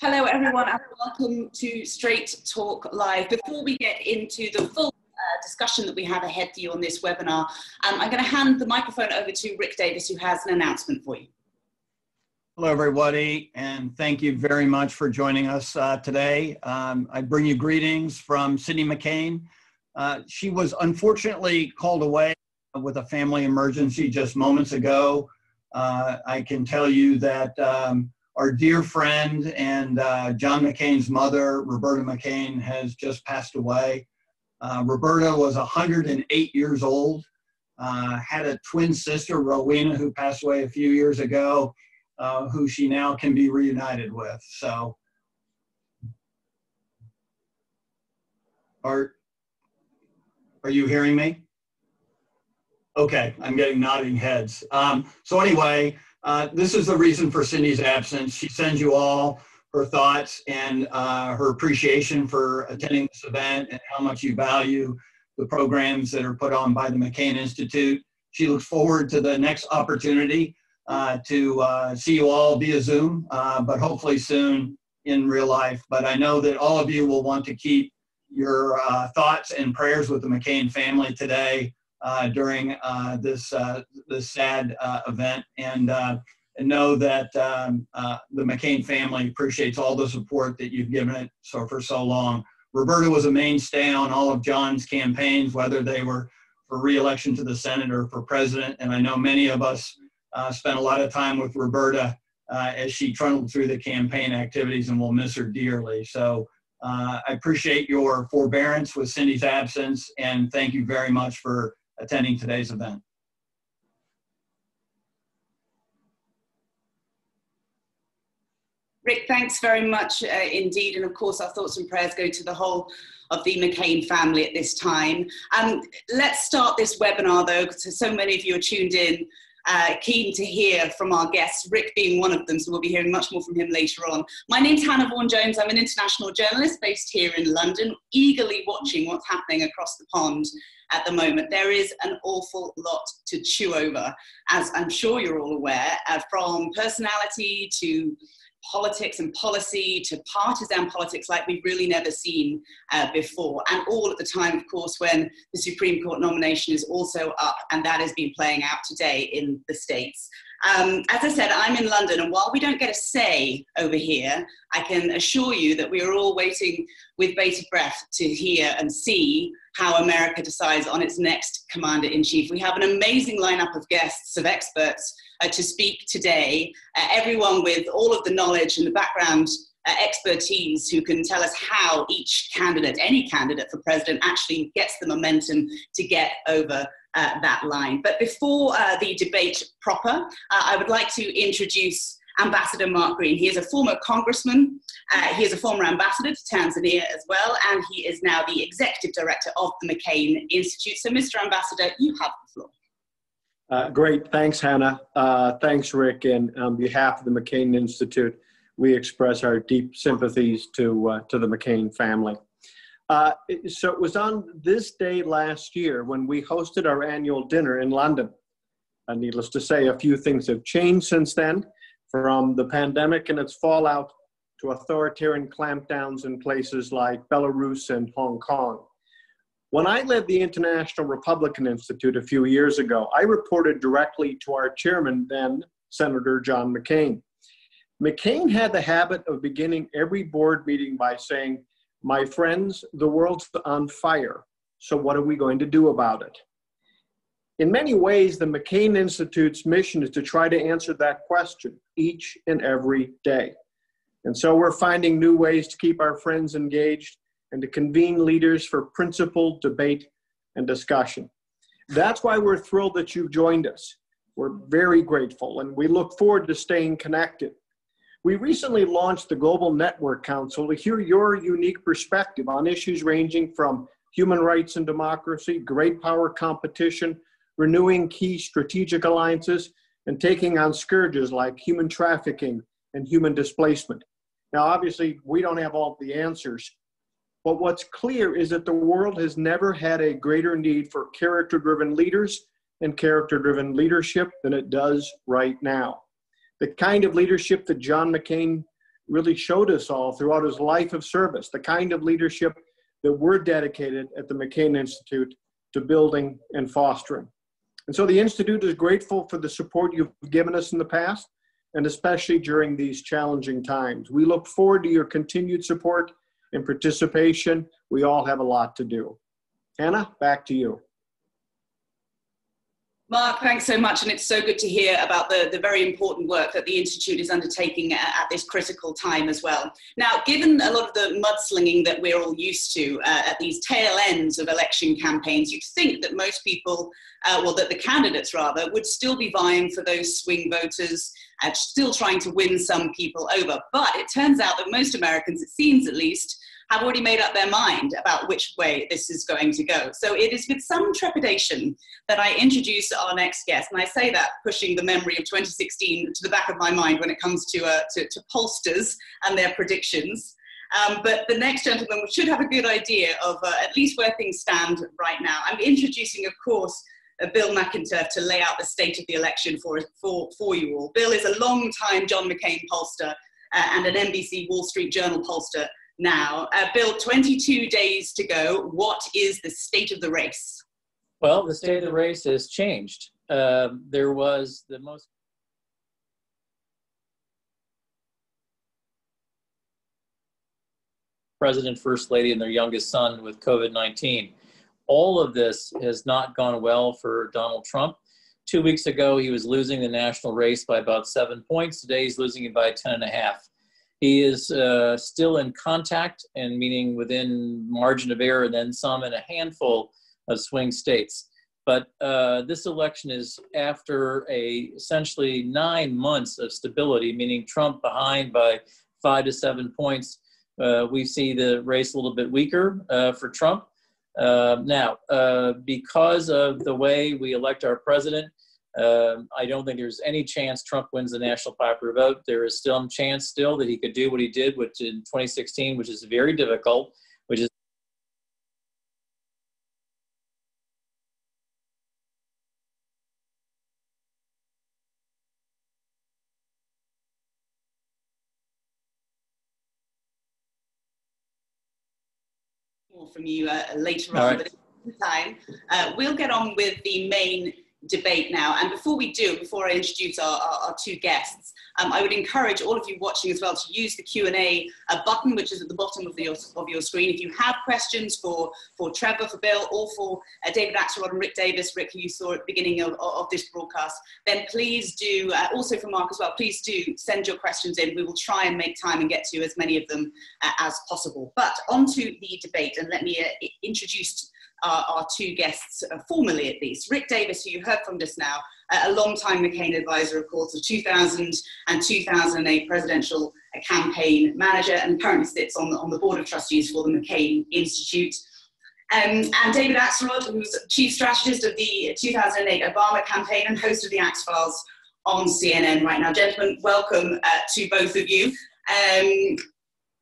Hello, everyone, and welcome to Straight Talk Live. Before we get into the full uh, discussion that we have ahead for you on this webinar, um, I'm going to hand the microphone over to Rick Davis, who has an announcement for you. Hello, everybody, and thank you very much for joining us uh, today. Um, I bring you greetings from Cindy McCain. Uh, she was unfortunately called away with a family emergency just moments ago. Uh, I can tell you that um, our dear friend and uh, John McCain's mother, Roberta McCain, has just passed away. Uh, Roberta was 108 years old, uh, had a twin sister, Rowena, who passed away a few years ago uh, who she now can be reunited with. So, are are you hearing me? Okay, I'm getting nodding heads. Um, so anyway, uh, this is the reason for Cindy's absence. She sends you all her thoughts and uh, her appreciation for attending this event and how much you value the programs that are put on by the McCain Institute. She looks forward to the next opportunity uh, to uh, see you all via Zoom, uh, but hopefully soon in real life. But I know that all of you will want to keep your uh, thoughts and prayers with the McCain family today during uh, this this sad event, and know that um, the McCain family appreciates all the support that you've given it so for so long. Roberta was a mainstay on all of John's campaigns, whether they were for reelection to the Senate or for president, and I know many of us uh, spent a lot of time with Roberta uh, as she trundled through the campaign activities and we'll miss her dearly. So uh, I appreciate your forbearance with Cindy's absence and thank you very much for attending today's event. Rick, thanks very much uh, indeed. And of course, our thoughts and prayers go to the whole of the McCain family at this time. Um, let's start this webinar though, because so many of you are tuned in uh, keen to hear from our guests, Rick being one of them, so we'll be hearing much more from him later on. My name's Hannah Vaughan Jones. I'm an international journalist based here in London, eagerly watching what's happening across the pond at the moment. There is an awful lot to chew over, as I'm sure you're all aware, uh, from personality to politics and policy to partisan politics like we've really never seen uh, before. And all at the time, of course, when the Supreme Court nomination is also up, and that has been playing out today in the States. Um, as I said, I'm in London, and while we don't get a say over here, I can assure you that we are all waiting with bated breath to hear and see how America decides on its next commander in chief. We have an amazing lineup of guests, of experts uh, to speak today, uh, everyone with all of the knowledge and the background uh, expertise who can tell us how each candidate, any candidate for president, actually gets the momentum to get over uh, that line. But before uh, the debate proper, uh, I would like to introduce Ambassador Mark Green. He is a former congressman, uh, he is a former ambassador to Tanzania as well, and he is now the executive director of the McCain Institute. So, Mr. Ambassador, you have the floor. Uh, great. Thanks, Hannah. Uh, thanks, Rick. And on behalf of the McCain Institute, we express our deep sympathies to, uh, to the McCain family. Uh, so it was on this day last year when we hosted our annual dinner in London. Needless to say, a few things have changed since then, from the pandemic and its fallout to authoritarian clampdowns in places like Belarus and Hong Kong. When I led the International Republican Institute a few years ago, I reported directly to our chairman, then Senator John McCain. McCain had the habit of beginning every board meeting by saying, My friends, the world's on fire, so what are we going to do about it? In many ways, the McCain Institute's mission is to try to answer that question each and every day. And so we're finding new ways to keep our friends engaged and to convene leaders for principled debate and discussion. That's why we're thrilled that you've joined us. We're very grateful and we look forward to staying connected. We recently launched the Global Network Council to hear your unique perspective on issues ranging from human rights and democracy, great power competition, renewing key strategic alliances, and taking on scourges like human trafficking and human displacement. Now, obviously, we don't have all the answers, but what's clear is that the world has never had a greater need for character driven leaders and character driven leadership than it does right now. The kind of leadership that John McCain really showed us all throughout his life of service the kind of leadership that we're dedicated at the McCain Institute to building and fostering. And so the Institute is grateful for the support you've given us in the past, and especially during these challenging times. We look forward to your continued support and participation. We all have a lot to do. Hannah, back to you. Mark, thanks so much. And it's so good to hear about the, the very important work that the Institute is undertaking at, at this critical time as well. Now, given a lot of the mudslinging that we're all used to uh, at these tail ends of election campaigns, you'd think that most people, uh, well, that the candidates rather, would still be vying for those swing voters, and still trying to win some people over. But it turns out that most Americans, it seems at least, have already made up their mind about which way this is going to go. So it is with some trepidation that I introduce our next guest. And I say that pushing the memory of 2016 to the back of my mind when it comes to, uh, to, to pollsters and their predictions. Um, but the next gentleman should have a good idea of uh, at least where things stand right now. I'm introducing, of course, uh, Bill McInturff to lay out the state of the election for, for, for you all. Bill is a long time John McCain pollster uh, and an NBC Wall Street Journal pollster now. Uh, Bill, 22 days to go. What is the state of the race? Well, the state of the race has changed. Uh, there was the most president, first lady, and their youngest son with COVID 19. All of this has not gone well for Donald Trump. Two weeks ago, he was losing the national race by about seven points. Today, he's losing it by 10 and a half. He is uh, still in contact and meaning within margin of error, then some in a handful of swing states. But uh, this election is after a essentially nine months of stability, meaning Trump behind by five to seven points. Uh, we see the race a little bit weaker uh, for Trump. Uh, now, uh, because of the way we elect our president, um, I don't think there's any chance Trump wins the national popular vote. There is still a chance still that he could do what he did, which in 2016, which is very difficult, which is from you uh, later on, right. time, uh, we'll get on with the main debate now. And before we do, before I introduce our, our, our two guests, um, I would encourage all of you watching as well to use the Q&A uh, button, which is at the bottom of, the, of your screen. If you have questions for, for Trevor, for Bill, or for uh, David Axelrod and Rick Davis, Rick, who you saw at the beginning of, of this broadcast, then please do, uh, also for Mark as well, please do send your questions in. We will try and make time and get to as many of them uh, as possible. But on to the debate, and let me uh, introduce our, our two guests, uh, formally at least. Rick Davis, who you heard from just now, uh, a long-time McCain advisor, of course, a 2000 and 2008 presidential campaign manager, and currently sits on the, on the board of trustees for the McCain Institute. Um, and David Axelrod, who's chief strategist of the 2008 Obama campaign and host of the Axe Files on CNN right now. Gentlemen, welcome uh, to both of you. Um,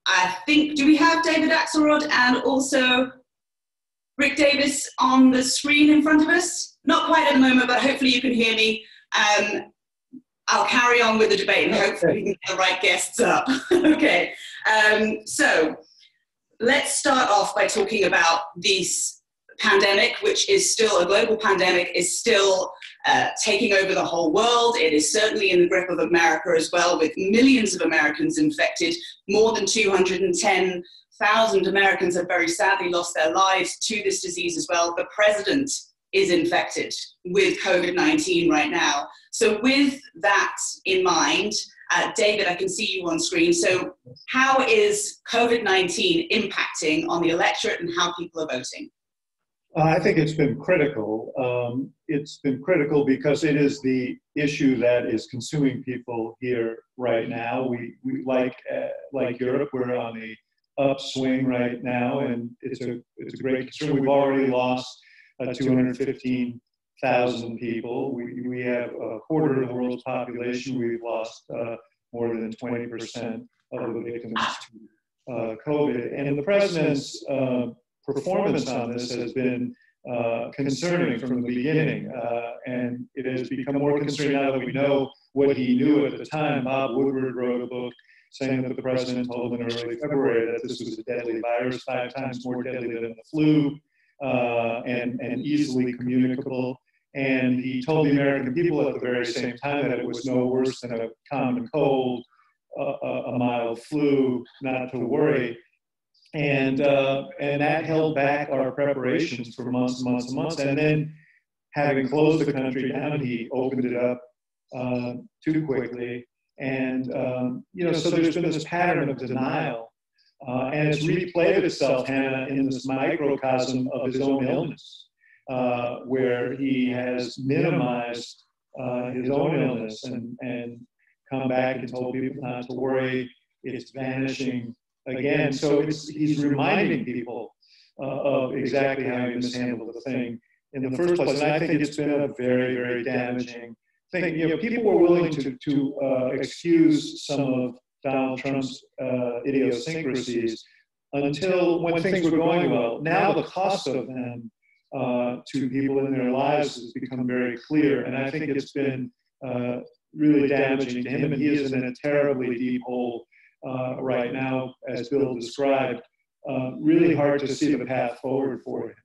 I think, do we have David Axelrod and also Rick Davis on the screen in front of us. Not quite at the moment, but hopefully you can hear me. Um, I'll carry on with the debate and hopefully we can get the right guests up. okay, um, so let's start off by talking about this pandemic, which is still a global pandemic, is still uh, taking over the whole world. It is certainly in the grip of America as well, with millions of Americans infected, more than 210 thousand Americans have very sadly lost their lives to this disease as well. The president is infected with COVID 19 right now. So, with that in mind, uh, David, I can see you on screen. So, how is COVID 19 impacting on the electorate and how people are voting? Uh, I think it's been critical. Um, it's been critical because it is the issue that is consuming people here right now. We, we like uh, like Europe, we're on a upswing right now, and it's a it's a great concern. We've already lost uh, 215,000 people. We, we have a quarter of the world's population. We've lost uh, more than 20 percent of the victims to uh, COVID. And the president's uh, performance on this has been uh, concerning from the beginning, uh, and it has become more concerning now that we know what he knew at the time. Bob Woodward wrote a book saying that the president told in early February that this was a deadly virus, five times more deadly than the flu, uh, and, and easily communicable. And he told the American people at the very same time that it was no worse than a common cold, a mild flu, not to worry. And, uh, and that held back our preparations for months and months and months. And then, having closed the country down, he opened it up uh, too quickly. And, um, you know, so there's been this pattern of denial. Uh, and it's replayed itself, Hannah, in this microcosm of his own illness, uh, where he has minimized uh, his own illness and, and come back and told people not to worry, it's vanishing again. So it's, he's reminding people uh, of exactly how he mishandled the thing in the first place. And I think it's been a very, very damaging thing. You know, people were willing to, to uh, excuse some of Donald Trump's uh, idiosyncrasies until when things were going well. Now the cost of them uh, to people in their lives has become very clear. And I think it's been uh, really damaging to him. And he is in a terribly deep hole uh, right now, as Bill described. Uh, really hard to see the path forward for him.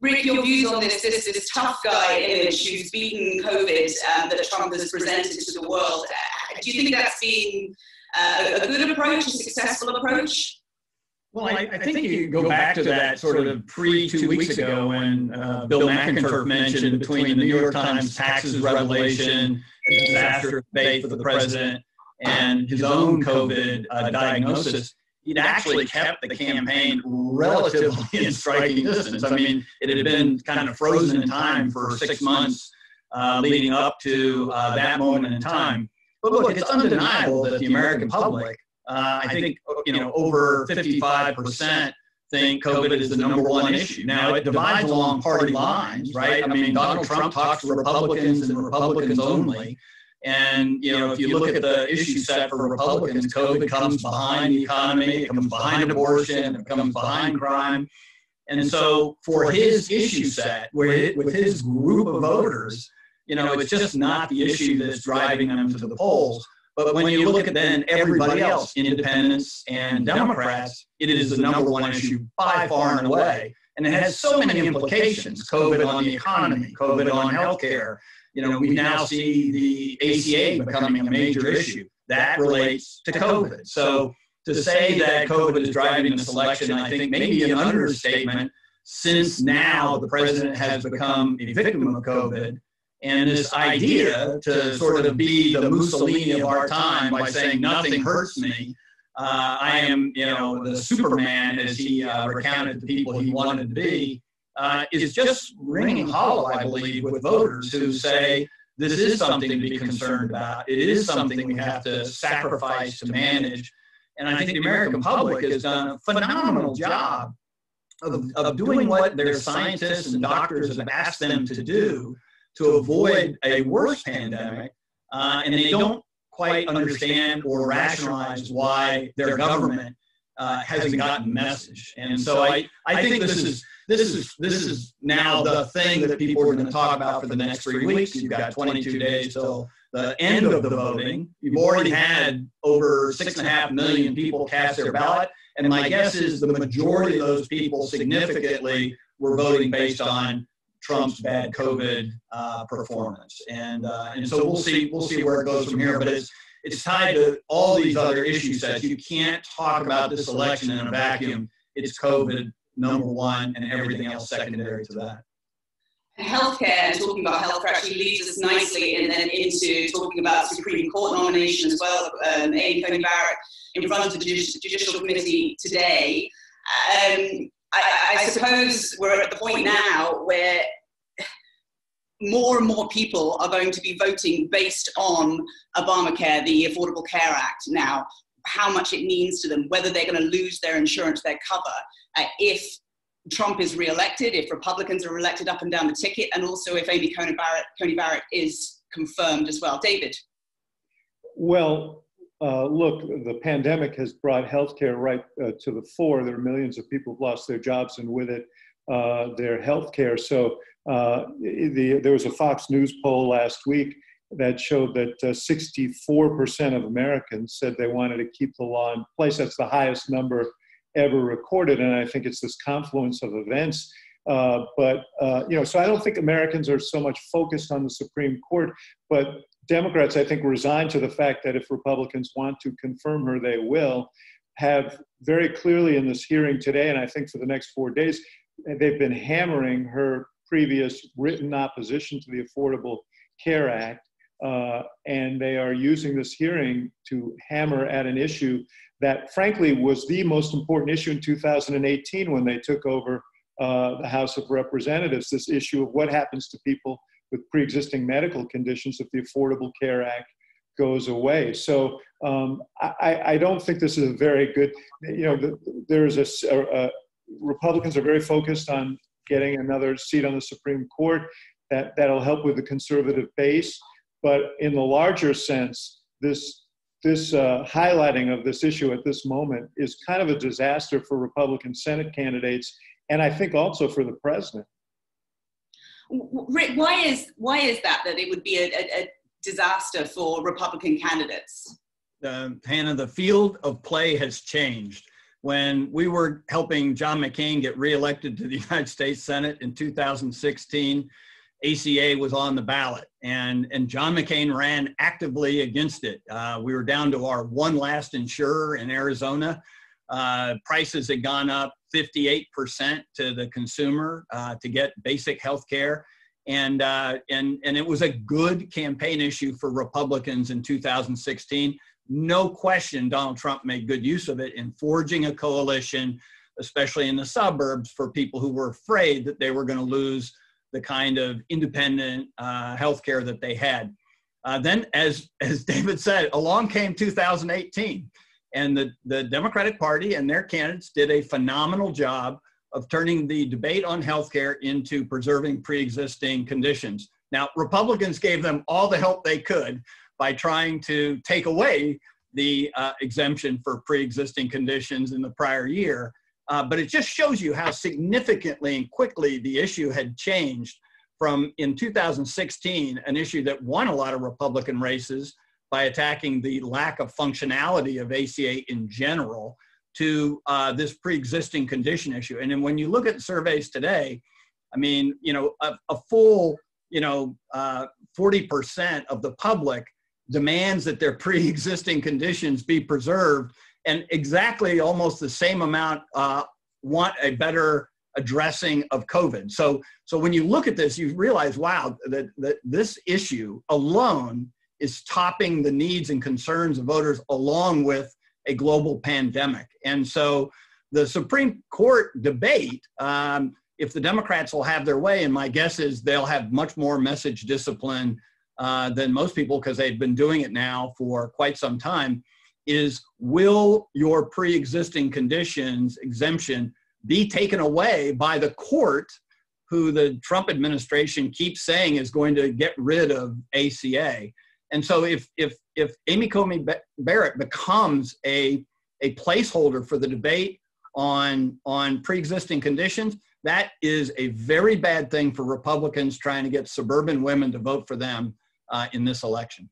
Rick, your views on this, this, this tough guy image who's beaten COVID um, that Trump has presented to the world. Uh, do you think that's been uh, a good approach, a successful approach? Well, I, I, think you go back to that sort of pre two weeks ago when uh, Bill McInturff mentioned between the New York Times taxes revelation, disaster debate for the president, and his own COVID uh, diagnosis, he'd actually kept the campaign relatively in striking distance. I mean, it had been kind of frozen in time for six months uh, leading up to uh, that moment in time. But look, it's undeniable that the American public, uh, I think, you know, over 55% think COVID is the number one issue. Now, it divides along party lines, right? I mean, Donald Trump talks to Republicans and Republicans only. And you know, if you look at the issue set for Republicans, COVID comes behind the economy, it comes behind abortion, it comes behind crime. And so, for his issue set, with his group of voters, you know, it's just not the issue that's driving them to the polls. But when you look at then everybody else, independents and Democrats, it is the number one issue by far and away. And it has so many implications COVID on the economy, COVID on healthcare, you know, we now see the ACA becoming a major issue. That relates to COVID. So to say that COVID is driving this election, I think maybe an understatement since now the president has become a victim of COVID. And this idea to sort of be the Mussolini of our time by saying nothing hurts me. Uh, I am, you know, the Superman as he uh, recounted the people he wanted to be uh, is just ringing hollow, I believe, with voters who say this is something to be concerned about. It is something we have to sacrifice to manage. And I think the American public has done a phenomenal job of, of doing what their scientists and doctors have asked them to do to avoid a worse pandemic. Uh, and they don't quite understand or rationalize why their government uh, hasn't gotten the message. And so I, I think this is this is this is now the thing that people are going to talk about for the next three weeks. You've got 22 days till the end of the voting. You've already had over six and a half million people cast their ballot, and my guess is the majority of those people significantly were voting based on Trump's bad COVID uh, performance, and uh, and so we'll see we'll see where it goes from here. But it's it's tied to all these other issues that You can't talk about this election in a vacuum. It's COVID number one and everything else secondary to that. Healthcare and talking about healthcare actually leads us nicely and then into talking about Supreme Court nomination as well. Um, Amy Coney Barrett in front of the Judicial Committee today. Um, I, I suppose we're at the point now where more and more people are going to be voting based on Obamacare, the Affordable Care Act now, how much it means to them, whether they're going to lose their insurance, their cover, uh, if Trump is re-elected, if Republicans are elected up and down the ticket, and also if Amy Coney Barrett, Coney Barrett is confirmed as well. David? Well, uh, look, the pandemic has brought healthcare right uh, to the fore. There are millions of people who've lost their jobs, and with it, uh, their healthcare. So uh, the, there was a Fox News poll last week that showed that uh, 64% of Americans said they wanted to keep the law in place. That's the highest number ever recorded, and I think it's this confluence of events. Uh, but uh, you know, so I don't think Americans are so much focused on the Supreme Court, but Democrats, I think, resigned to the fact that if Republicans want to confirm her, they will. Have very clearly in this hearing today, and I think for the next four days, they've been hammering her previous written opposition to the Affordable Care Act. Uh, and they are using this hearing to hammer at an issue that, frankly, was the most important issue in 2018 when they took over uh, the House of Representatives. This issue of what happens to people with pre-existing medical conditions if the Affordable Care Act goes away. So um, I, I, don't think this is a very good. You know, there's a, a, a Republicans are very focused on getting another seat on the Supreme Court. That that'll help with the conservative base. But in the larger sense, this this uh, highlighting of this issue at this moment is kind of a disaster for Republican Senate candidates, and I think also for the president. Rick, why is why is that that it would be a, a, a disaster for Republican candidates? Uh, Hannah, the field of play has changed. When we were helping John McCain get reelected to the United States Senate in 2016, ACA was on the ballot, and, and John McCain ran actively against it. Uh, we were down to our one last insurer in Arizona. Uh, prices had gone up 58% to the consumer uh, to get basic health care. And, uh, and, and it was a good campaign issue for Republicans in 2016. No question, Donald Trump made good use of it in forging a coalition, especially in the suburbs, for people who were afraid that they were going to lose the kind of independent uh, health care that they had. Uh, then, as, as David said, along came 2018, and the, the Democratic Party and their candidates did a phenomenal job of turning the debate on health care into preserving pre existing conditions. Now, Republicans gave them all the help they could by trying to take away the uh, exemption for pre existing conditions in the prior year. Uh, but it just shows you how significantly and quickly the issue had changed from in 2016, an issue that won a lot of Republican races by attacking the lack of functionality of ACA in general, to uh, this pre-existing condition issue. And then when you look at surveys today, I mean, you know, a, a full, you know, uh, 40% of the public demands that their pre-existing conditions be preserved and exactly almost the same amount uh, want a better addressing of COVID. So, so when you look at this, you realize, wow, that, that this issue alone is topping the needs and concerns of voters along with a global pandemic. And so the Supreme Court debate, um, if the Democrats will have their way, and my guess is they'll have much more message discipline uh, than most people because they've been doing it now for quite some time is will your pre-existing conditions exemption be taken away by the court who the Trump administration keeps saying is going to get rid of ACA. And so if if if Amy Coney Barrett becomes a a placeholder for the debate on on pre-existing conditions, that is a very bad thing for Republicans trying to get suburban women to vote for them uh, in this election.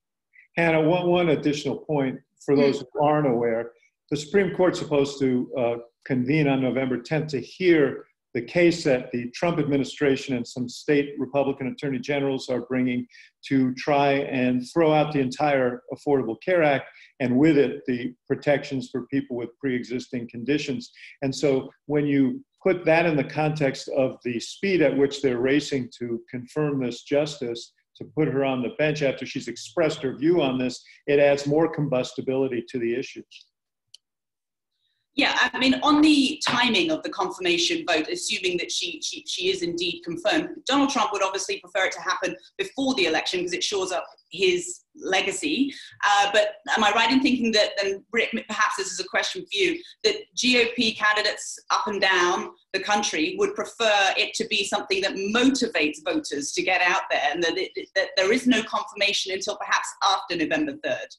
Hannah, one, one additional point for those who aren't aware, the Supreme Court's supposed to uh, convene on November 10th to hear the case that the Trump administration and some state Republican attorney generals are bringing to try and throw out the entire Affordable Care Act and with it the protections for people with pre existing conditions. And so when you put that in the context of the speed at which they're racing to confirm this justice, to put her on the bench after she's expressed her view on this, it adds more combustibility to the issues. Yeah, I mean, on the timing of the confirmation vote, assuming that she, she, she is indeed confirmed, Donald Trump would obviously prefer it to happen before the election because it shores up his legacy. Uh, but am I right in thinking that, then Rick, perhaps this is a question for you, that GOP candidates up and down the country would prefer it to be something that motivates voters to get out there and that, it, that there is no confirmation until perhaps after November 3rd?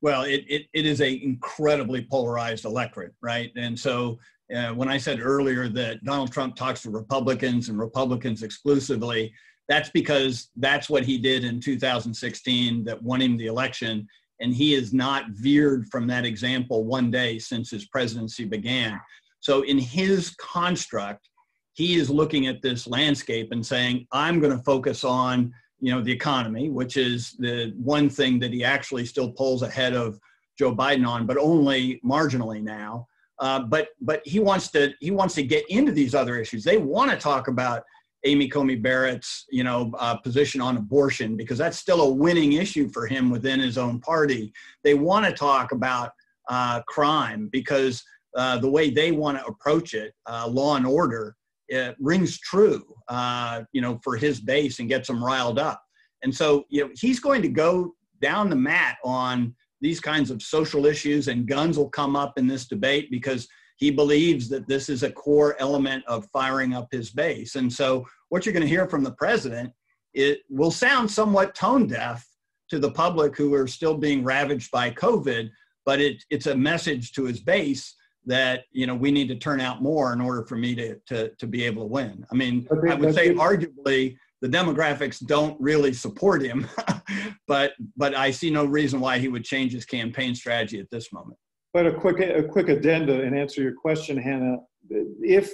Well, it, it, it is a incredibly polarized electorate, right? And so uh, when I said earlier that Donald Trump talks to Republicans and Republicans exclusively, that's because that's what he did in 2016 that won him the election. And he has not veered from that example one day since his presidency began. So, in his construct, he is looking at this landscape and saying, I'm going to focus on you know the economy, which is the one thing that he actually still pulls ahead of Joe Biden on, but only marginally now. Uh, but but he wants to he wants to get into these other issues. They want to talk about Amy Coney Barrett's you know uh, position on abortion because that's still a winning issue for him within his own party. They want to talk about uh, crime because uh, the way they want to approach it, uh, law and order, it rings true. Uh, you know for his base and gets them riled up. And so you know he's going to go down the mat on these kinds of social issues and guns will come up in this debate because he believes that this is a core element of firing up his base. And so what you're going to hear from the president it will sound somewhat tone deaf to the public who are still being ravaged by COVID, but it, it's a message to his base that you know we need to turn out more in order for me to to, to be able to win. I mean, I would say arguably the demographics don't really support him, but but I see no reason why he would change his campaign strategy at this moment. But a quick a quick addenda and answer your question, Hannah. If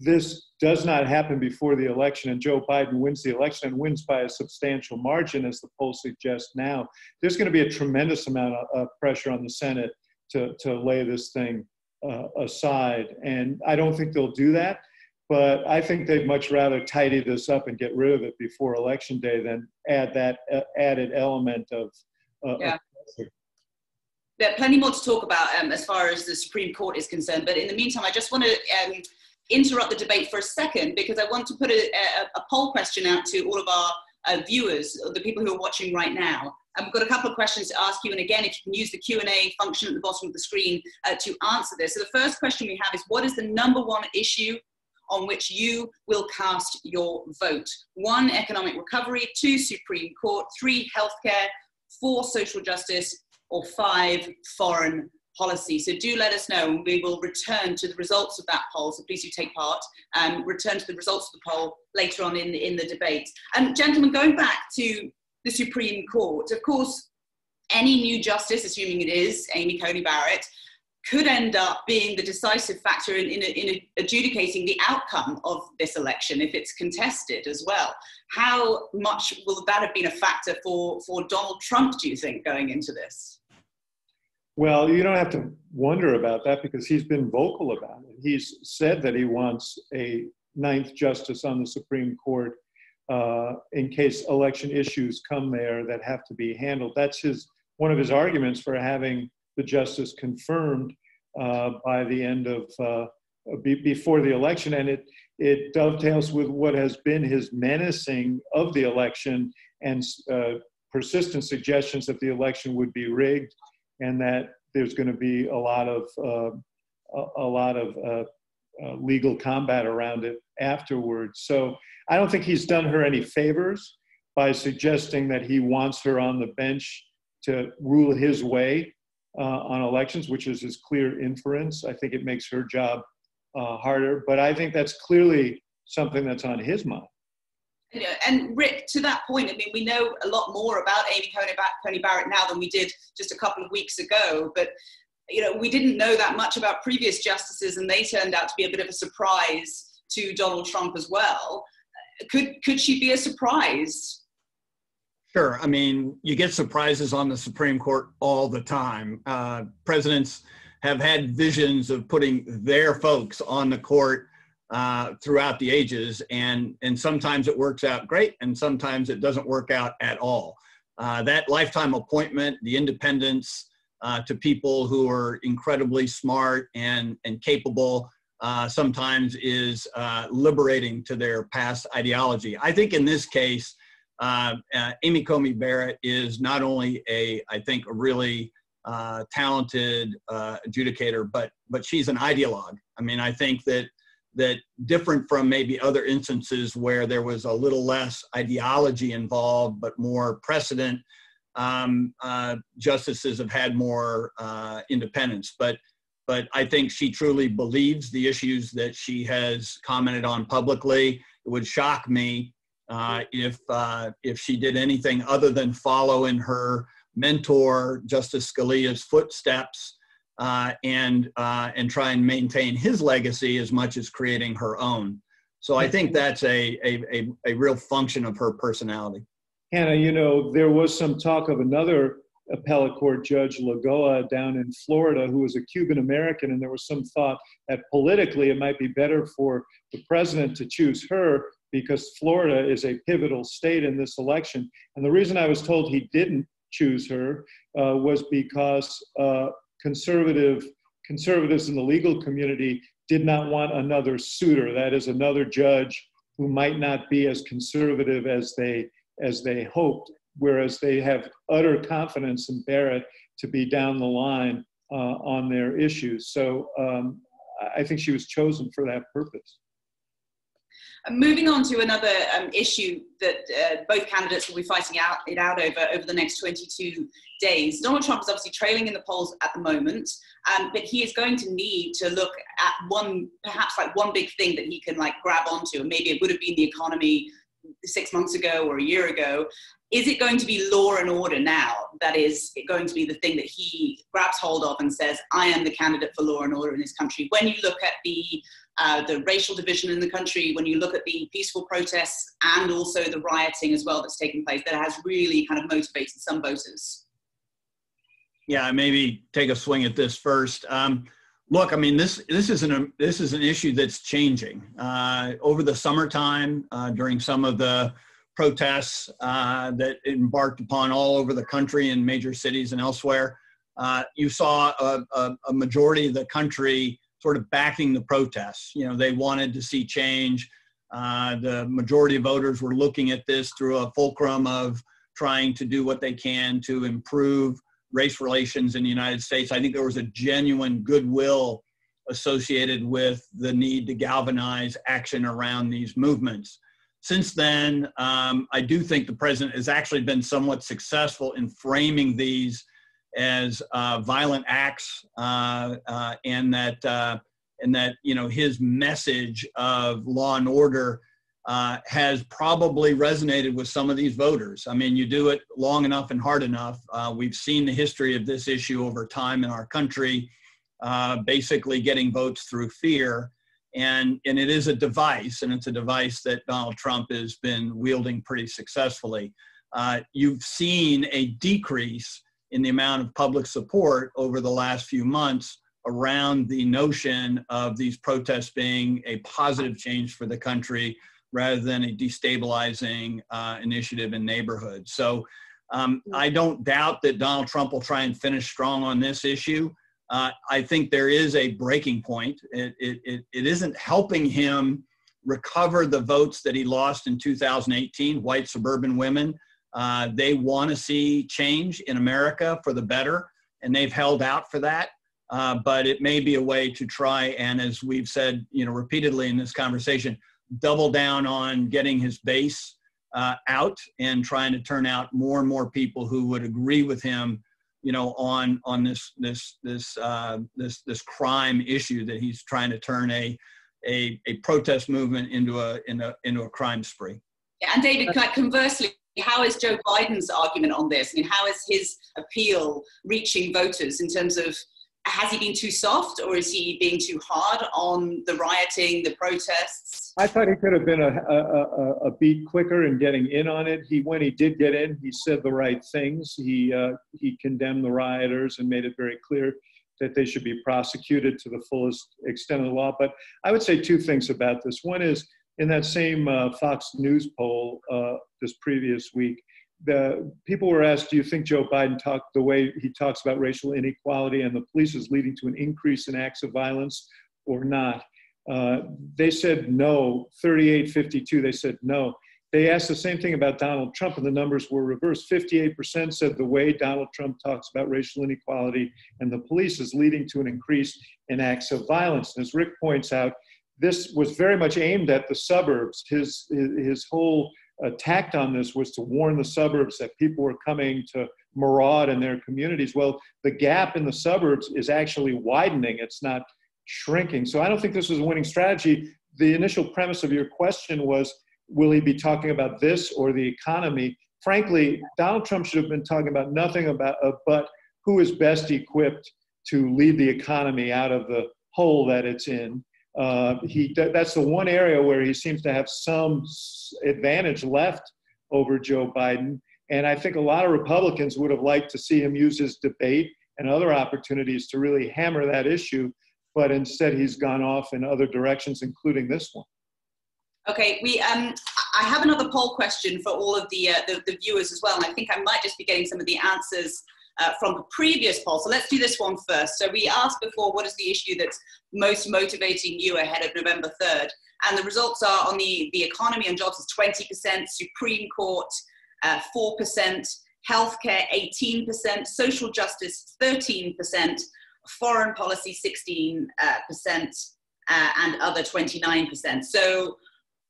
this does not happen before the election and Joe Biden wins the election and wins by a substantial margin, as the polls suggest now, there's going to be a tremendous amount of, of pressure on the Senate to, to lay this thing uh, aside. And I don't think they'll do that. But I think they'd much rather tidy this up and get rid of it before election day than add that uh, added element of. Uh, yeah. Of there are plenty more to talk about um, as far as the Supreme Court is concerned. But in the meantime, I just want to um, interrupt the debate for a second because I want to put a, a, a poll question out to all of our uh, viewers, the people who are watching right now. I've got a couple of questions to ask you, and again, if you can use the Q&A function at the bottom of the screen uh, to answer this. So the first question we have is, what is the number one issue on which you will cast your vote. One, economic recovery. Two, Supreme Court. Three, healthcare. Four, social justice. Or five, foreign policy. So do let us know, and we will return to the results of that poll. So please do take part and return to the results of the poll later on in, in the debate. And gentlemen, going back to the Supreme Court, of course, any new justice, assuming it is Amy Coney Barrett, could end up being the decisive factor in, in, in, adjudicating the outcome of this election if it's contested as well. How much will that have been a factor for, for Donald Trump, do you think, going into this? Well, you don't have to wonder about that because he's been vocal about it. He's said that he wants a ninth justice on the Supreme Court uh, in case election issues come there that have to be handled. That's his one of his arguments for having the justice confirmed uh, by the end of uh, be, before the election, and it it dovetails with what has been his menacing of the election and uh, persistent suggestions that the election would be rigged and that there's going to be a lot of uh, a, a, lot of legal combat around it afterwards. So I don't think he's done her any favors by suggesting that he wants her on the bench to rule his way uh, on elections, which is his clear inference. I think it makes her job uh, harder, but I think that's clearly something that's on his mind. And Rick, to that point, I mean, we know a lot more about Amy Coney Barrett now than we did just a couple of weeks ago. But you know, we didn't know that much about previous justices, and they turned out to be a bit of a surprise to Donald Trump as well. Could could she be a surprise Sure. I mean, you get surprises on the Supreme Court all the time. Uh, presidents have had visions of putting their folks on the court uh, throughout the ages, and and sometimes it works out great, and sometimes it doesn't work out at all. Uh, that lifetime appointment, the independence uh, to people who are incredibly smart and and capable, uh, sometimes is uh, liberating to their past ideology. I think in this case uh, uh, Amy Coney Barrett is not only a, I think, a really uh, talented adjudicator, but but she's an ideologue. I mean, I think that that different from maybe other instances where there was a little less ideology involved, but more precedent. Um, justices have had more independence, but but I think she truly believes the issues that she has commented on publicly. It would shock me uh, if uh, if she did anything other than follow in her mentor Justice Scalia's footsteps uh, and uh, and try and maintain his legacy as much as creating her own. So I think that's a a, a, a real function of her personality. Hannah, you know, there was some talk of another appellate court judge, Lagoa, down in Florida, who was a Cuban American, and there was some thought that politically it might be better for the president to choose her because Florida is a pivotal state in this election. And the reason I was told he didn't choose her uh, was because uh, conservative conservatives in the legal community did not want another Souter, that is, another judge who might not be as conservative as they as they hoped, whereas they have utter confidence in Barrett to be down the line uh, on their issues. So um, I think she was chosen for that purpose. Moving on to another um, issue that uh, both candidates will be fighting out it out over over the next 22 days. Donald Trump is obviously trailing in the polls at the moment, um, but he is going to need to look at one, perhaps like one big thing that he can like grab onto, and maybe it would have been the economy six months ago or a year ago. Is it going to be law and order now that is going to be the thing that he grabs hold of and says, I am the candidate for law and order in this country? When you look at the uh, the racial division in the country, when you look at the peaceful protests and also the rioting as well that's taken place, that has really kind of motivated some voters. Yeah, maybe take a swing at this first. Um, look, I mean, this this is an this is an issue that's changing uh, over the summertime uh, during some of the protests uh, that embarked upon all over the country in major cities and elsewhere. Uh, you saw a, a, a majority of the country sort of backing the protests. You know, they wanted to see change. Uh, the majority of voters were looking at this through a fulcrum of trying to do what they can to improve race relations in the United States. I think there was a genuine goodwill associated with the need to galvanize action around these movements. Since then, um, I do think the president has actually been somewhat successful in framing these as uh, violent acts, uh, uh, and that uh, and that you know his message of law and order uh, has probably resonated with some of these voters. I mean, you do it long enough and hard enough. Uh, we've seen the history of this issue over time in our country, basically getting votes through fear. And, and it is a device, and it's a device that Donald Trump has been wielding pretty successfully. you've seen a decrease in the amount of public support over the last few months around the notion of these protests being a positive change for the country rather than a destabilizing uh, initiative in neighborhoods. So um, I don't doubt that Donald Trump will try and finish strong on this issue. Uh, I think there is a breaking point. It, it, it, it isn't helping him recover the votes that he lost in 2018, white suburban women. Uh, they want to see change in America for the better, and they've held out for that. Uh, but it may be a way to try and, as we've said, you know, repeatedly in this conversation, double down on getting his base uh, out and trying to turn out more and more people who would agree with him, you know, on on this this this uh, this this crime issue that he's trying to turn a a, a protest movement into a, into a into a crime spree. Yeah, And David, conversely, how is Joe Biden's argument on this? I mean, how is his appeal reaching voters in terms of has he been too soft or is he being too hard on the rioting, the protests? I thought he could have been a, a, a, beat quicker in getting in on it. He, when he did get in, he said the right things. He, uh, he condemned the rioters and made it very clear that they should be prosecuted to the fullest extent of the law. But I would say two things about this. One is in that same uh, Fox News poll uh, this previous week, the people were asked, "Do you think Joe Biden talked the way he talks about racial inequality and the police is leading to an increase in acts of violence, or not?" Uh, they said no. 38-52. They said no. They asked the same thing about Donald Trump, and the numbers were reversed. 58% said the way Donald Trump talks about racial inequality and the police is leading to an increase in acts of violence. And as Rick points out, this was very much aimed at the suburbs. His, his, his whole attack on this was to warn the suburbs that people were coming to maraud in their communities. Well, the gap in the suburbs is actually widening, it's not shrinking. So I don't think this was a winning strategy. The initial premise of your question was will he be talking about this or the economy? Frankly, Donald Trump should have been talking about nothing about uh, but who is best equipped to lead the economy out of the hole that it's in. Uh, he that's the one area where he seems to have some advantage left over Joe Biden. And I think a lot of Republicans would have liked to see him use his debate and other opportunities to really hammer that issue. But instead, he's gone off in other directions, including this one. Okay, we um, I have another poll question for all of the, uh, the, the viewers as well, and I think I might just be getting some of the answers uh, from the previous poll. So let's do this one first. So we asked before, what is the issue that's most motivating you ahead of November 3rd? And the results are on the, the economy and jobs is 20%, Supreme Court uh, 4%, healthcare 18%, social justice 13%, foreign policy 16%, uh, uh, and other 29%. So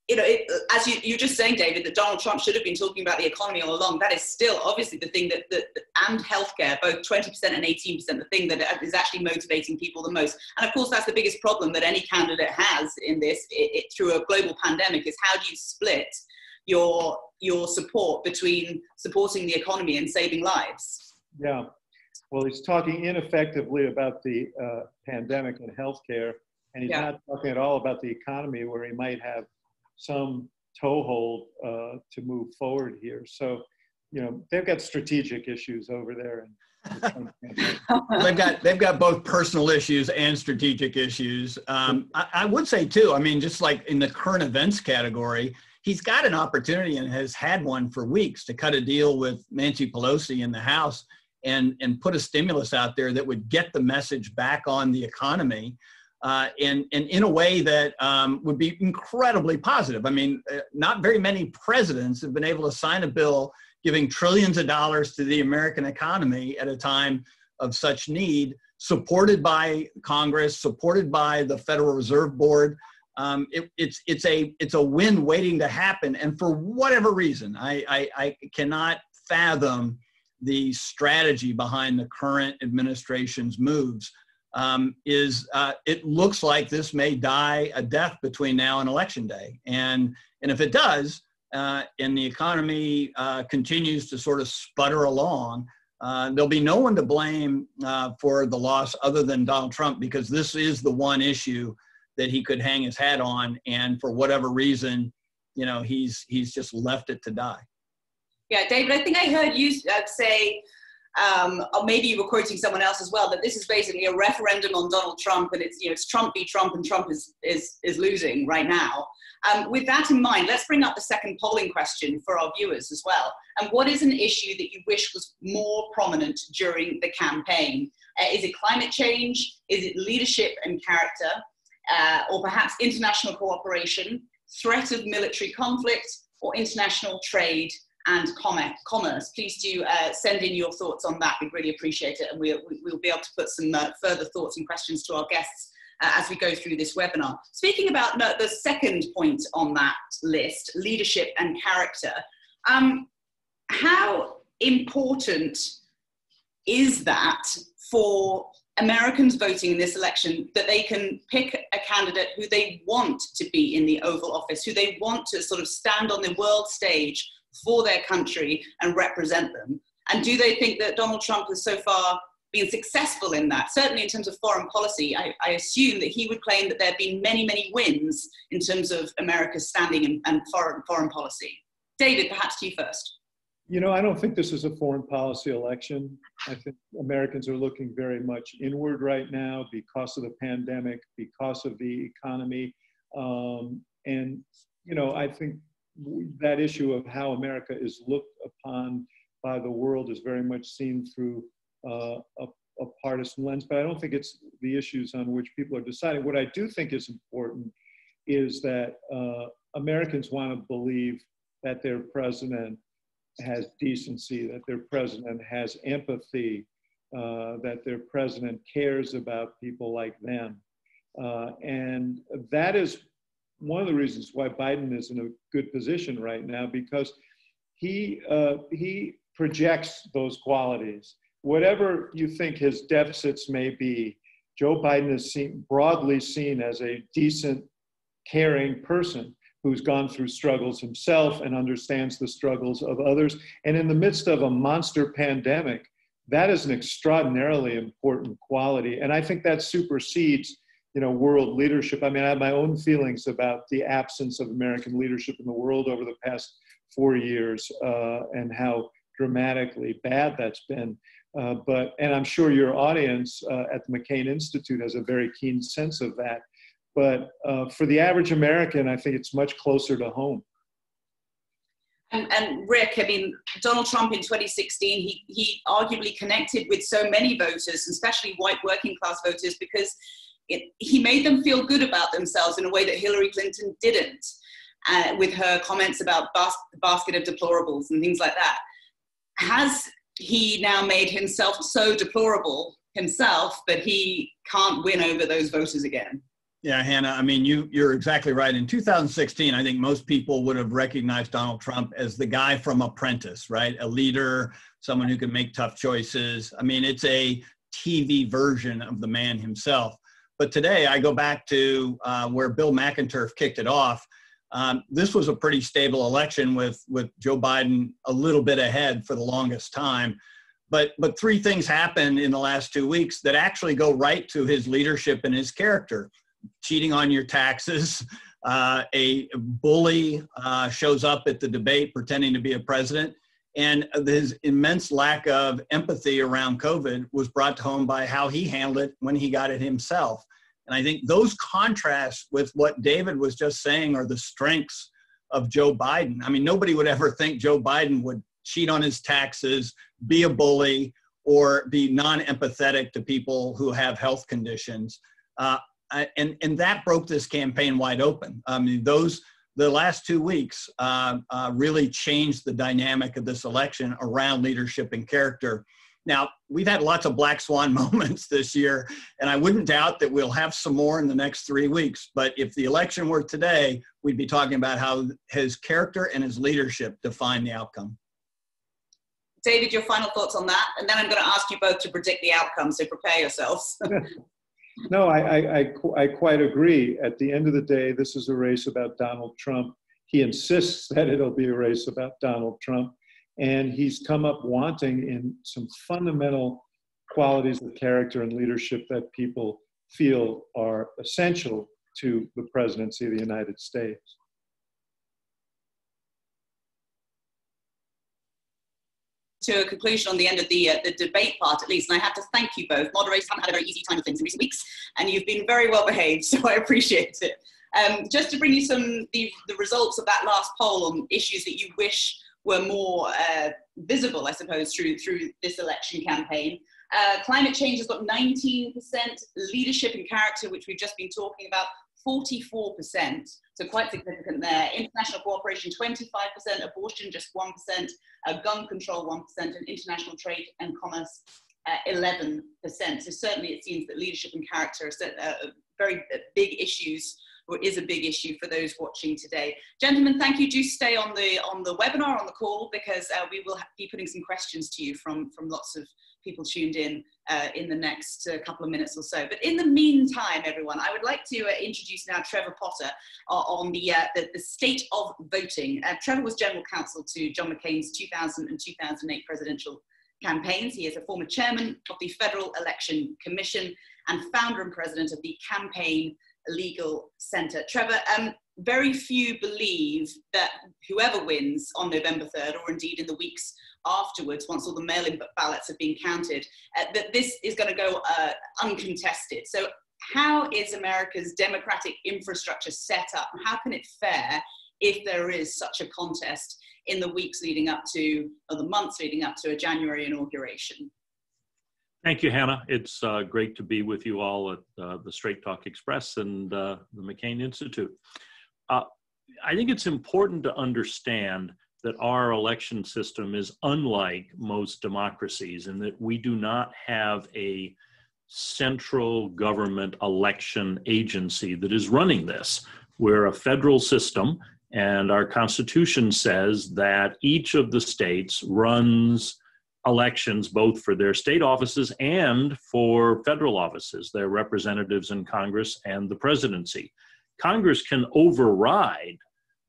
you know, it, as you, you're just saying, David, that Donald Trump should have been talking about the economy all along. That is still obviously the thing that, that and healthcare, both 20% and 18%, the thing that is actually motivating people the most. And of course, that's the biggest problem that any candidate has in this it, it, through a global pandemic is how do you split your your support between supporting the economy and saving lives? Yeah. Well, he's talking ineffectively about the uh, pandemic and healthcare, and he's yeah. not talking at all about the economy, where he might have some toehold uh, to move forward here. So, you know, they've got strategic issues over there. And they've got they've got both personal issues and strategic issues. Um, I, I would say too. I mean, just like in the current events category, he's got an opportunity and has had one for weeks to cut a deal with Nancy Pelosi in the House and and put a stimulus out there that would get the message back on the economy uh, and, and in a way that um, would be incredibly positive. I mean, uh, not very many presidents have been able to sign a bill giving trillions of dollars to the American economy at a time of such need, supported by Congress, supported by the Federal Reserve Board. Um, it, it's it's a it's a win waiting to happen, and for whatever reason, I, I, I cannot fathom the strategy behind the current administration's moves um, is uh, it looks like this may die a death between now and election day. And, and if it does, uh, and the economy uh, continues to sort of sputter along, uh, there'll be no one to blame uh, for the loss other than Donald Trump because this is the one issue that he could hang his hat on. And for whatever reason, you know, he's, he's just left it to die. Yeah, David, I think I heard you uh, say um, or maybe you were quoting someone else as well, that this is basically a referendum on Donald Trump, and it's you know it's Trump v. Trump, and Trump is is is losing right now. Um, with that in mind, let's bring up the second polling question for our viewers as well. And what is an issue that you wish was more prominent during the campaign? Uh, is it climate change? Is it leadership and character? Uh, or perhaps international cooperation, threat of military conflict, or international trade and commerce. Please do uh, send in your thoughts on that. We'd really appreciate it. And we'll, we'll be able to put some uh, further thoughts and questions to our guests uh, as we go through this webinar. Speaking about the second point on that list, leadership and character, um, how important is that for Americans voting in this election that they can pick a candidate who they want to be in the Oval Office, who they want to sort of stand on the world stage for their country and represent them? And do they think that Donald Trump has so far been successful in that? Certainly in terms of foreign policy, I, I assume that he would claim that there have been many, many wins in terms of America's standing and, and foreign, foreign policy. David, perhaps to you first. You know, I don't think this is a foreign policy election. I think Americans are looking very much inward right now because of the pandemic, because of the economy. Um, and, you know, I think that issue of how America is looked upon by the world is very much seen through uh, a, a, partisan lens, but I don't think it's the issues on which people are deciding. What I do think is important is that uh, Americans want to believe that their president has decency, that their president has empathy, uh, that their president cares about people like them. Uh, and that is one of the reasons why Biden is in a good position right now because he uh, he projects those qualities. Whatever you think his deficits may be, Joe Biden is seen, broadly seen as a decent, caring person. who's gone through struggles himself and understands the struggles of others. And in the midst of a monster pandemic, that is an extraordinarily important quality. And I think that supersedes you know, world leadership. I mean, I have my own feelings about the absence of American leadership in the world over the past four years uh, and how dramatically bad that's been. Uh, but, and I'm sure your audience uh, at the McCain Institute has a very keen sense of that. But uh, for the average American, I think it's much closer to home. And, and, Rick, I mean, Donald Trump in 2016, he, he arguably connected with so many voters, especially white working class voters, because it, he made them feel good about themselves in a way that Hillary Clinton didn't, uh, with her comments about bas- basket of deplorables and things like that. Has he now made himself so deplorable himself that he can't win over those voters again? Yeah, Hannah, I mean, you, you're exactly right. In 2016, I think most people would have recognized Donald Trump as the guy from Apprentice, right? A leader, someone who can make tough choices. I mean, it's a TV version of the man himself. But today I go back to uh, where Bill McInturff kicked it off. Um, this was a pretty stable election with, with Joe Biden a little bit ahead for the longest time. But, but three things happened in the last two weeks that actually go right to his leadership and his character. Cheating on your taxes, uh, a bully uh, shows up at the debate pretending to be a president, and his immense lack of empathy around COVID was brought home by how he handled it when he got it himself. And I think those contrasts with what David was just saying are the strengths of Joe Biden. I mean, nobody would ever think Joe Biden would cheat on his taxes, be a bully, or be non empathetic to people who have health conditions. Uh, and, and that broke this campaign wide open. I mean, those the last two weeks uh, uh, really changed the dynamic of this election around leadership and character. Now, we've had lots of black swan moments this year, and I wouldn't doubt that we'll have some more in the next three weeks. But if the election were today, we'd be talking about how his character and his leadership define the outcome. David, your final thoughts on that? And then I'm going to ask you both to predict the outcome, so prepare yourselves. No, I, I, I, I, quite agree. At the end of the day, this is a race about Donald Trump. He insists that it'll be a race about Donald Trump. And he's come up wanting in some fundamental qualities of character and leadership that people feel are essential to the presidency of the United States. To a conclusion on the end of the, uh, the debate part, at least. And I have to thank you both. Moderators haven't had a very easy time of things in recent weeks, and you've been very well behaved, so I appreciate it. Um, just to bring you some the, the results of that last poll on issues that you wish were more uh, visible, I suppose, through through this election campaign. Uh, climate change has got 19%, leadership and character, which we've just been talking about, 44%, so quite significant there. International cooperation, 25%, abortion, just 1%, uh, gun control, 1%, and international trade and commerce, uh, 11%. So certainly it seems that leadership and character are uh, very uh, big issues or is a big issue for those watching today. Gentlemen, thank you. Do stay on the on the webinar, on the call, because uh, we will be putting some questions to you from, from lots of people tuned in uh, in the next uh, couple of minutes or so. But in the meantime, everyone, I would like to uh, introduce now Trevor Potter uh, on the, uh, the, the, state of voting. Uh, Trevor was general counsel to John McCain's 2000 and 2008 presidential campaigns. He is a former chairman of the Federal Election Commission and founder and president of the Campaign Legal Center. Trevor, um, very few believe that whoever wins on November 3rd, or indeed in the weeks afterwards, once all the mail in ballots have been counted, uh, that this is going to go uh, uncontested. So, how is America's democratic infrastructure set up? How can it fare if there is such a contest in the weeks leading up to, or the months leading up to a January inauguration? Thank you, Hannah. It's uh, great to be with you all at uh, the Straight Talk Express and uh, the McCain Institute. Uh, I think it's important to understand that our election system is unlike most democracies in that we do not have a central government election agency that is running this. We're a federal system, and our Constitution says that each of the states runs elections both for their state offices and for federal offices, their representatives in Congress and the presidency. Congress can override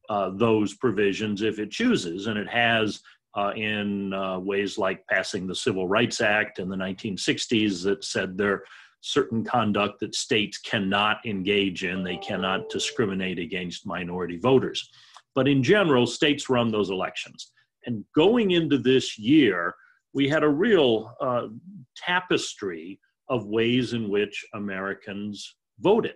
uh, those provisions if it chooses, and it has uh, in uh, ways like passing the Civil Rights Act in the 1960s that said there certain conduct that states cannot engage in. They cannot discriminate against minority voters. But in general, states run those elections. And going into this year, we had a real uh, tapestry of ways in which Americans voted.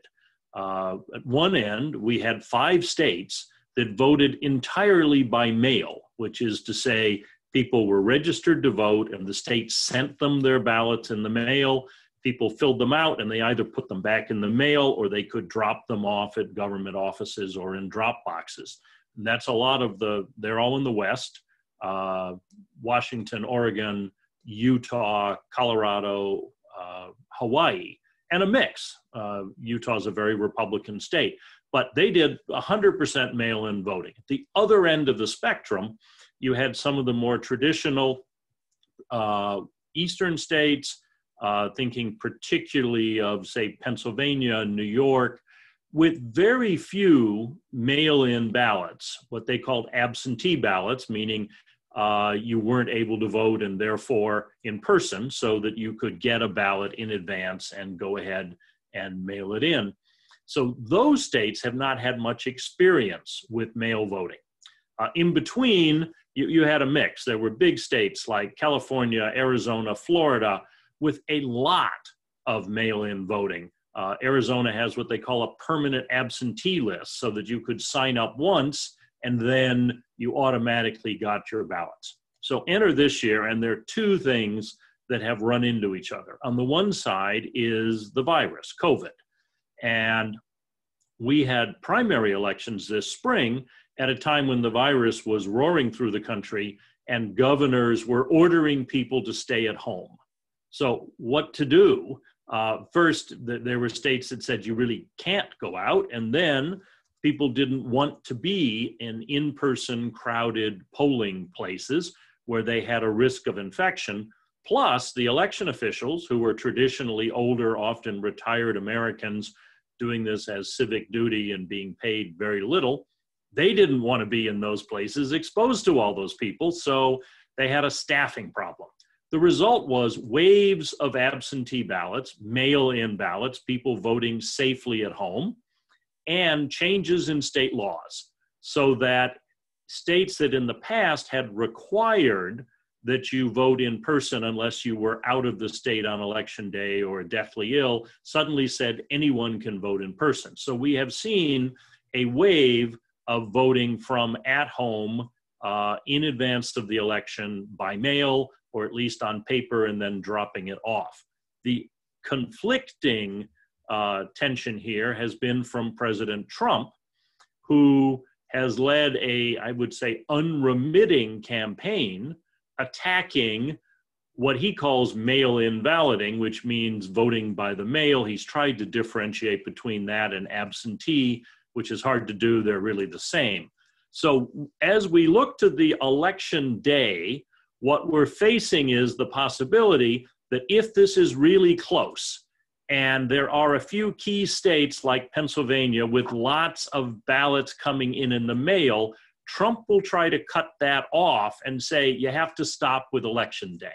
Uh, at one end, we had five states that voted entirely by mail, which is to say, people were registered to vote and the state sent them their ballots in the mail. People filled them out and they either put them back in the mail or they could drop them off at government offices or in drop boxes. And that's a lot of the, they're all in the West uh, Washington, Oregon, Utah, Colorado, uh, Hawaii, and a mix. Uh, Utah is a very Republican state, but they did 100% mail in voting. At the other end of the spectrum, you had some of the more traditional uh, eastern states, uh, thinking particularly of, say, Pennsylvania, New York, with very few mail in ballots, what they called absentee ballots, meaning uh, you weren't able to vote and therefore in person so that you could get a ballot in advance and go ahead and mail it in. So those states have not had much experience with mail voting. Uh, in between, you, you had a mix. There were big states like California, Arizona, Florida, with a lot of mail in voting. Uh, Arizona has what they call a permanent absentee list so that you could sign up once and then you automatically got your ballots. So enter this year, and there are two things that have run into each other. On the one side is the virus, COVID. And we had primary elections this spring at a time when the virus was roaring through the country and governors were ordering people to stay at home. So, what to do? Uh, first, th- there were states that said you really can't go out. And then people didn't want to be in in person crowded polling places where they had a risk of infection. Plus, the election officials, who were traditionally older, often retired Americans doing this as civic duty and being paid very little, they didn't want to be in those places exposed to all those people. So they had a staffing problem. The result was waves of absentee ballots, mail in ballots, people voting safely at home and changes in state laws so that states that in the past had required that you vote in person unless you were out of the state on election day or deathly ill suddenly said anyone can vote in person. So we have seen a wave of voting from at home uh, in advance of the election by mail or at least on paper and then dropping it off. The conflicting uh, tension here has been from President Trump, who has led a, I would say, unremitting campaign attacking what he calls mail in balloting, which means voting by the mail. He's tried to differentiate between that and absentee, which is hard to do. They're really the same. So, as we look to the election day, what we're facing is the possibility that if this is really close, and there are a few key states like Pennsylvania with lots of ballots coming in in the mail. Trump will try to cut that off and say you have to stop with election day.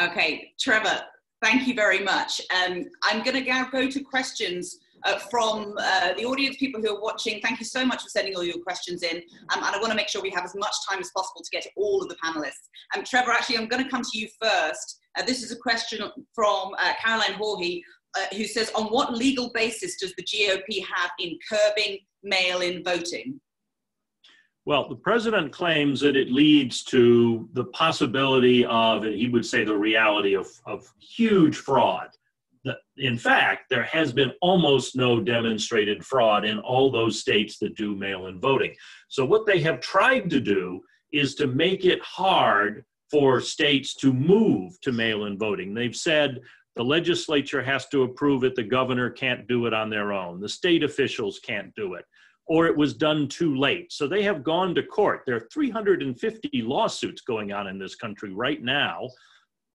Okay, Trevor, thank you very much. Um, I'm going to go to questions uh, from uh, the audience, people who are watching. Thank you so much for sending all your questions in. Um, and I want to make sure we have as much time as possible to get to all of the panelists. Um, Trevor, actually, I'm going to come to you first. Uh, this is a question from uh, Caroline Horhy, uh, who says, on what legal basis does the GOP have in curbing mail-in voting? Well, the president claims that it leads to the possibility of, he would say, the reality of, of huge fraud. In fact, there has been almost no demonstrated fraud in all those states that do mail in voting. So, what they have tried to do is to make it hard for states to move to mail in voting. They've said the legislature has to approve it, the governor can't do it on their own, the state officials can't do it, or it was done too late. So they have gone to court. There are 350 lawsuits going on in this country right now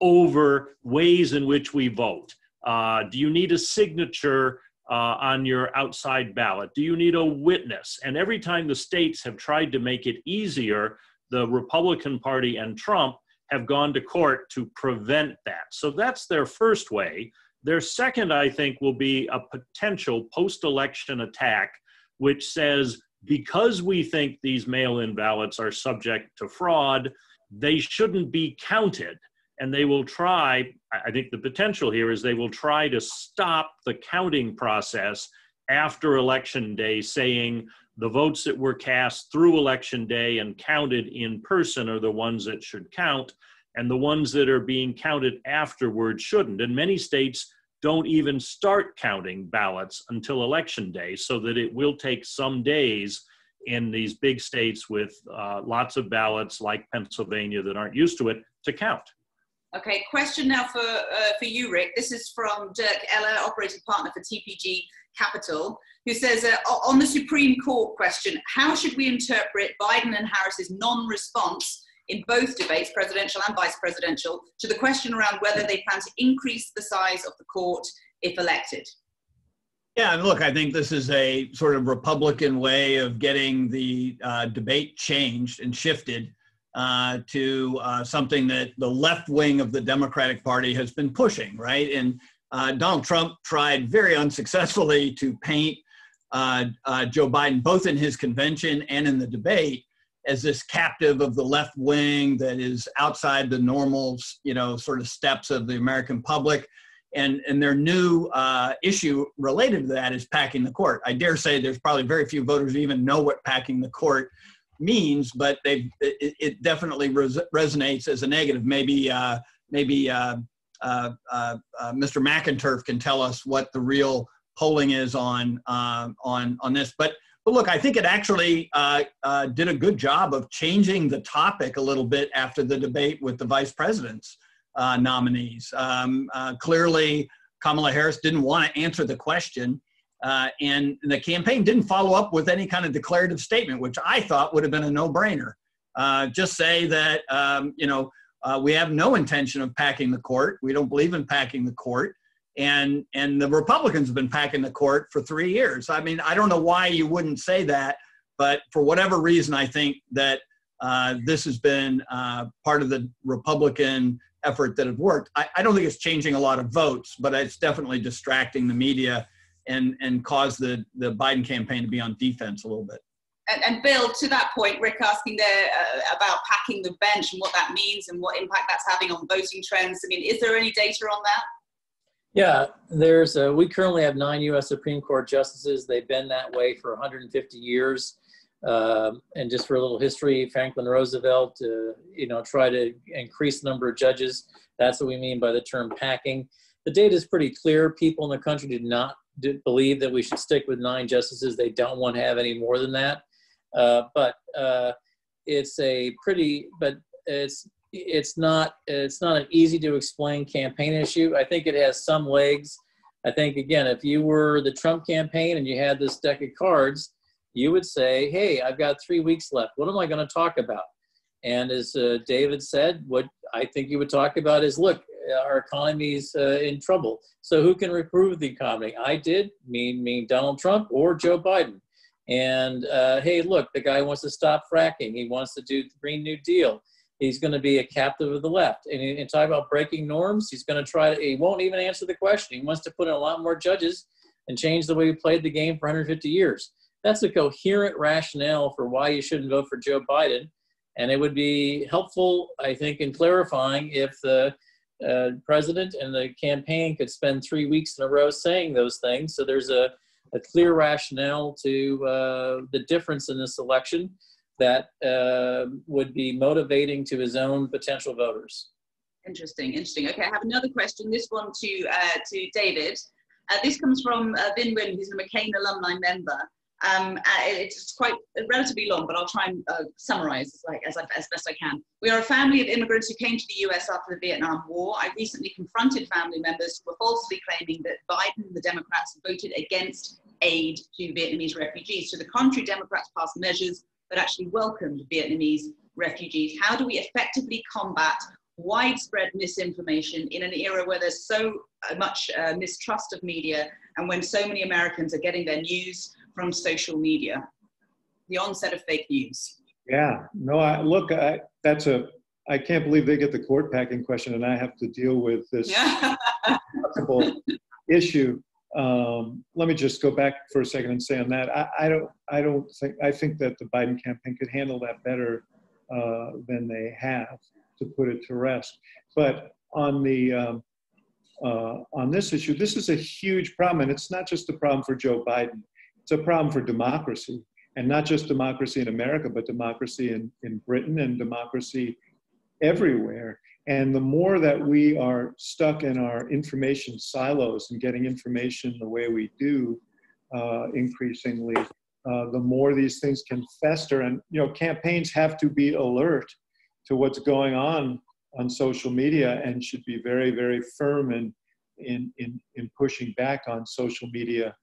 over ways in which we vote. Uh, do you need a signature uh, on your outside ballot? Do you need a witness? And every time the states have tried to make it easier, the Republican Party and Trump have gone to court to prevent that. So that's their first way. Their second, I think, will be a potential post election attack, which says because we think these mail in ballots are subject to fraud, they shouldn't be counted. And they will try, I think the potential here is they will try to stop the counting process after election day, saying the votes that were cast through election day and counted in person are the ones that should count, and the ones that are being counted afterward shouldn't. And many states don't even start counting ballots until election day, so that it will take some days in these big states with uh, lots of ballots like Pennsylvania that aren't used to it to count. Okay, question now for, uh, for you, Rick. This is from Dirk Eller, operating partner for TPG Capital, who says uh, on the Supreme Court question, how should we interpret Biden and Harris's non response in both debates, presidential and vice presidential, to the question around whether they plan to increase the size of the court if elected? Yeah, and look, I think this is a sort of Republican way of getting the uh, debate changed and shifted uh, to uh, something that the left wing of the Democratic Party has been pushing, right? And uh, Donald Trump tried very unsuccessfully to paint uh, uh, Joe Biden, both in his convention and in the debate, as this captive of the left wing that is outside the normal, you know, sort of steps of the American public. And, and their new uh, issue related to that is packing the court. I dare say there's probably very few voters even know what packing the court means, but they it, it definitely res- resonates as a negative. Maybe uh, maybe uh, uh, uh, uh Mr. McInturff can tell us what the real polling is on uh, on on this. But but look, I think it actually did a good job of changing the topic a little bit after the debate with the vice president's nominees. Um, clearly, Kamala Harris didn't want to answer the question. Uh, and the campaign didn't follow up with any kind of declarative statement, which I thought would have been a no-brainer. Uh, just say that um, you know uh, we have no intention of packing the court. We don't believe in packing the court, and and the Republicans have been packing the court for three years. I mean, I don't know why you wouldn't say that, but for whatever reason, I think that uh, this has been uh, part of the Republican effort that have worked. I, I don't think it's changing a lot of votes, but it's definitely distracting the media and and cause the the Biden campaign to be on defense a little bit. And, and Bill, to that point, Rick asking there uh, about packing the bench and what that means and what impact that's having on voting trends. I mean, is there any data on that? Yeah, there's a, we currently have nine U.S. Supreme Court justices. They've been that way for 150 years. Um, and just for a little history, Franklin Roosevelt, uh, you know, try to increase the number of judges. That's what we mean by the term packing. The data is pretty clear. People in the country did not believe that we should stick with nine justices. They don't want to have any more than that. Uh, but uh, it's a pretty, but it's it's not it's not an easy to explain campaign issue. I think it has some legs. I think again, if you were the Trump campaign and you had this deck of cards, you would say, "Hey, I've got three weeks left. What am I going to talk about?" And as uh, David said, what I think you would talk about is, look, our economy's uh, in trouble. So who can improve the economy? I did, mean, mean Donald Trump or Joe Biden. And uh, hey, look, the guy wants to stop fracking. He wants to do the Green New Deal. He's going to be a captive of the left. And, and talk about breaking norms, he's going to try to, he won't even answer the question. He wants to put in a lot more judges and change the way we played the game for 150 years. That's a coherent rationale for why you shouldn't vote for Joe Biden. And it would be helpful, I think, in clarifying if the uh, president and the campaign could spend three weeks in a row saying those things. So there's a, a clear rationale to uh, the difference in this election that uh, would be motivating to his own potential voters. Interesting, interesting. Okay, I have another question. This one to uh, to David. Uh, this comes from uh, Vin Win, who's a McCain alumni member. Um, uh, it's quite relatively long, but I'll try and uh, summarize like, as, as, best I can. We are a family of immigrants who came to the US after the Vietnam War. I recently confronted family members who were falsely claiming that Biden and the Democrats voted against aid to Vietnamese refugees. So the contrary, Democrats passed measures that actually welcomed Vietnamese refugees. How do we effectively combat widespread misinformation in an era where there's so much uh, mistrust of media and when so many Americans are getting their news from social media? The onset of fake news. Yeah, no, I, look, I, that's a, I can't believe they get the court packing question and I have to deal with this possible issue. Um, let me just go back for a second and say on that, I, I, don't, I don't think, I think that the Biden campaign could handle that better uh, than they have, to put it to rest. But on the, um, uh, on this issue, this is a huge problem, and it's not just a problem for Joe Biden. It's a problem for democracy, and not just democracy in America, but democracy in, in Britain and democracy everywhere. And the more that we are stuck in our information silos and getting information the way we do, uh, increasingly, uh, the more these things can fester. And you know, campaigns have to be alert to what's going on on social media and should be very, very firm in in in, in pushing back on social media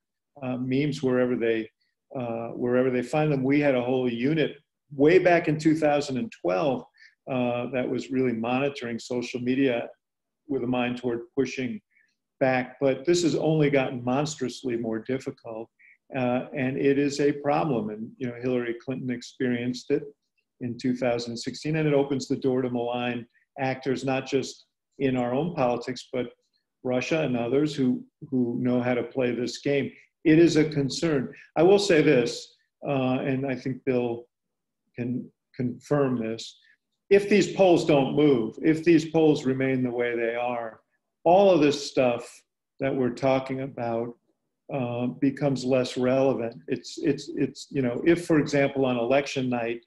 uh, memes wherever they uh, wherever they find them. We had a whole unit way back in 2012 uh, that was really monitoring social media with a mind toward pushing back. But this has only gotten monstrously more difficult, uh, and it is a problem. And you know, Hillary Clinton experienced it in 2016, and it opens the door to malign actors, not just in our own politics, but Russia and others who who know how to play this game. It is a concern. I will say this, uh, and I think Bill can confirm this if these polls don't move, if these polls remain the way they are, all of this stuff that we're talking about uh, becomes less relevant. It's, it's, it's, you know, if, for example, on election night,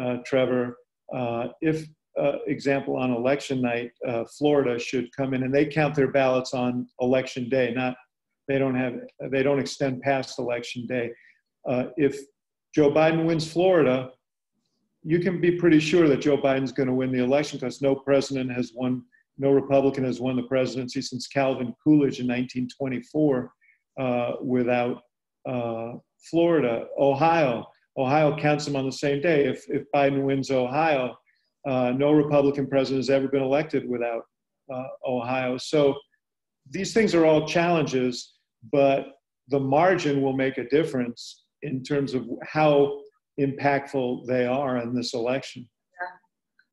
uh, Trevor, uh, if, uh, example, on election night, uh, Florida should come in and they count their ballots on election day, not, they don't have, they don't extend past election day. Uh, if Joe Biden wins Florida, you can be pretty sure that Joe Biden's going to win the election because no president has won, no Republican has won the presidency since Calvin Coolidge in 1924 uh, without uh, Florida. Ohio, Ohio counts them on the same day. If, if Biden wins Ohio, uh, no Republican president has ever been elected without uh, Ohio. So these things are all challenges, but the margin will make a difference in terms of how impactful they are in this election.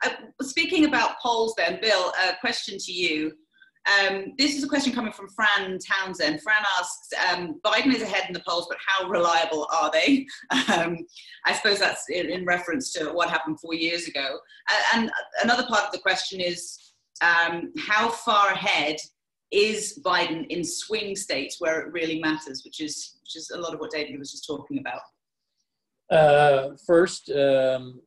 Yeah. Uh, speaking about polls, then, Bill, a question to you. Um, this is a question coming from Fran Townsend. Fran asks, um, Biden is ahead in the polls, but how reliable are they? Um, I suppose that's in, in, reference to what happened four years ago. Uh, and another part of the question is, um, how far ahead is Biden in swing states where it really matters, which is, which is a lot of what David was just talking about? Uh, first, um,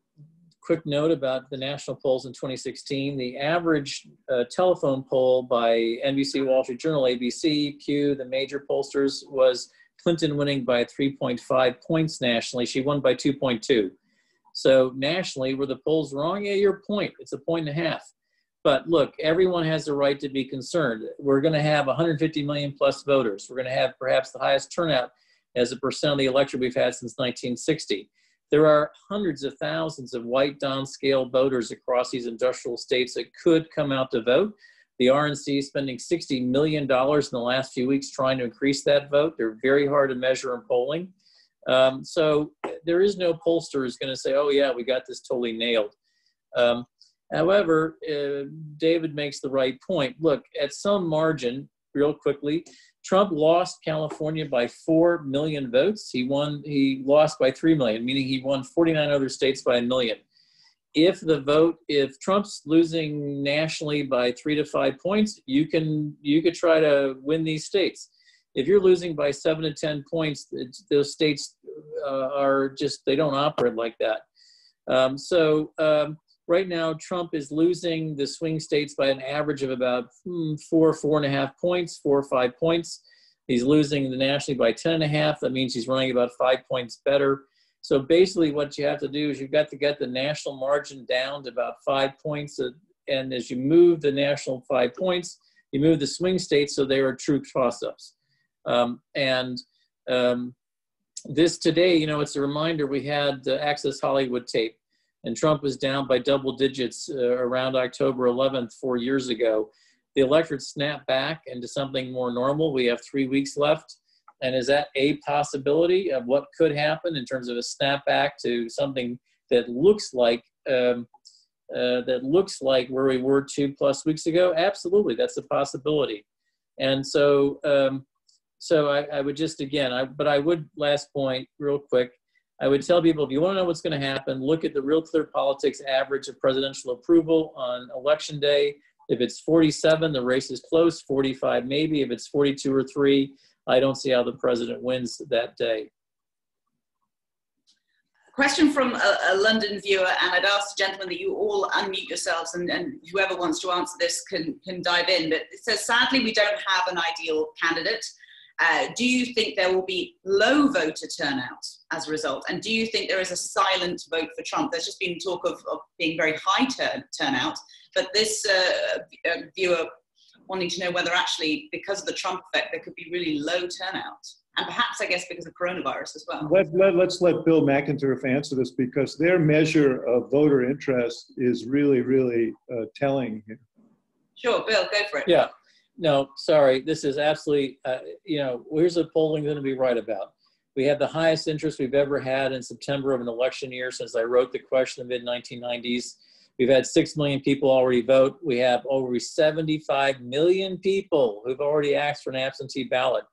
quick note about the national polls in 2016. The average uh, telephone poll by NBC, Wall Street Journal, ABC, Q, the major pollsters was Clinton winning by 3.5 points nationally. She won by 2.2. So nationally, were the polls wrong? Yeah, your point. It's a point and a half. But look, everyone has the right to be concerned. We're going to have 150 million plus voters. We're going to have perhaps the highest turnout as a percent of the electorate we've had since 1960. There are hundreds of thousands of white downscale voters across these industrial states that could come out to vote. The RNC is spending $60 million in the last few weeks trying to increase that vote. They're very hard to measure in polling. Um, so there is no pollster who's going to say, oh, yeah, we got this totally nailed. Um, however, uh, David makes the right point. Look, at some margin, real quickly, Trump lost California by 4 million votes. He won, he lost by 3 million, meaning he won 49 other states by a million. If the vote, if Trump's losing nationally by three to five points, you can, you could try to win these states. If you're losing by seven to 10 points, those states uh, are just, they don't operate like that. Um, so, um, right now Trump is losing the swing states by an average of about hmm, four, four and a half points, four or five points. He's losing the nationally by 10 and a half. That means he's running about five points better. So basically what you have to do is you've got to get the national margin down to about five points. And as you move the national five points, you move the swing states so they are true toss-ups. Um, and um, this today, you know, it's a reminder we had the Access Hollywood tape and Trump was down by double digits uh, around October 11th, four years ago. The electorate snapped back into something more normal. We have three weeks left. And is that a possibility of what could happen in terms of a snapback to something that looks like um, uh, that looks like where we were two plus weeks ago? Absolutely, that's a possibility. And so, um, so I, I, would just again, I, but I would last point real quick. I would tell people if you want to know what's going to happen, look at the Real Clear Politics average of presidential approval on election day. If it's 47, the race is close. 45, maybe. If it's 42 or three, I don't see how the president wins that day. Question from a, a, London viewer, and I'd ask, gentlemen, that you all unmute yourselves, and, and whoever wants to answer this can, can dive in. But it says, sadly, we don't have an ideal candidate. Uh, do you think there will be low voter turnout as a result? And do you think there is a silent vote for Trump? There's just been talk of, of being very high turn, turnout, but this uh, uh viewer wanting to know whether actually, because of the Trump effect, there could be really low turnout. And perhaps, I guess, because of coronavirus as well. Let, let, let's let Bill McInturff answer this because their measure of voter interest is really, really uh, telling. Sure, Bill, go for it. Yeah. No, sorry. This is absolutely, uh, you know, here's the polling going to be right about. We have the highest interest we've ever had in September of an election year since I wrote the question in the mid 1990s. We've had 6 million people already vote. We have over 75 million people who've already asked for an absentee ballot.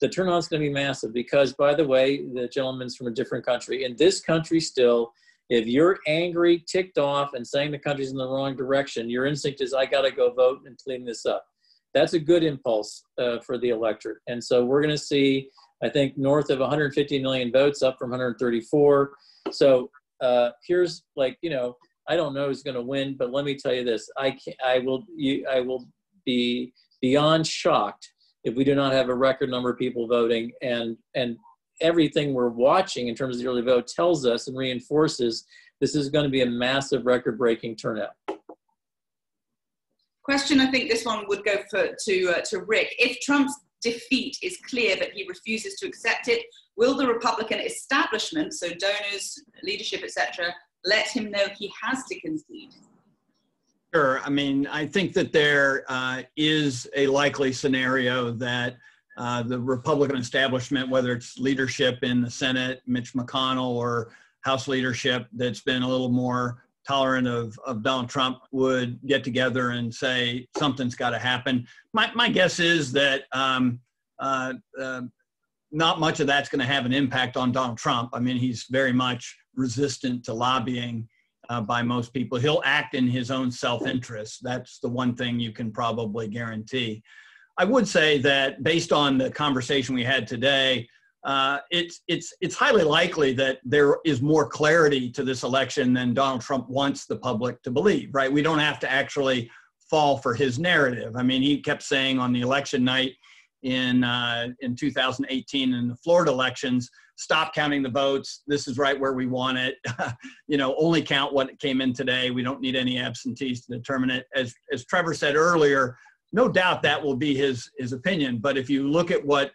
The turnout's going to be massive because, by the way, the gentleman's from a different country. In this country, still, if you're angry, ticked off, and saying the country's in the wrong direction, your instinct is, I got to go vote and clean this up. That's a good impulse uh, for the electorate. And so we're going to see, I think, north of 150 million votes, up from 134. So uh, here's like, you know, I don't know who's going to win, but let me tell you this: I can, I will you, I will be beyond shocked if we do not have a record number of people voting, and and everything we're watching in terms of the early vote tells us and reinforces this is going to be a massive record-breaking turnout. Question: I think this one would go for to uh, to Rick. If Trump's defeat is clear but he refuses to accept it, will the Republican establishment, so donors, leadership, etc., let him know he has to concede? Sure. I mean, I think that there uh, is a likely scenario that uh, the Republican establishment, whether it's leadership in the Senate, Mitch McConnell, or House leadership that's been a little more tolerant of, of Donald Trump, would get together and say something's got to happen. My, my guess is that um, uh, uh not much of that's going to have an impact on Donald Trump. I mean, he's very much resistant to lobbying uh, by most people. He'll act in his own self interest. That's the one thing you can probably guarantee. I would say that based on the conversation we had today, uh, it's it's it's highly likely that there is more clarity to this election than Donald Trump wants the public to believe. Right? We don't have to actually fall for his narrative. I mean, he kept saying on the election night in uh, in 2018 in the Florida elections stop counting the votes. This is right where we want it. you know, only count what came in today. We don't need any absentees to determine it. As as Trevor said earlier, no doubt that will be his his opinion. But if you look at what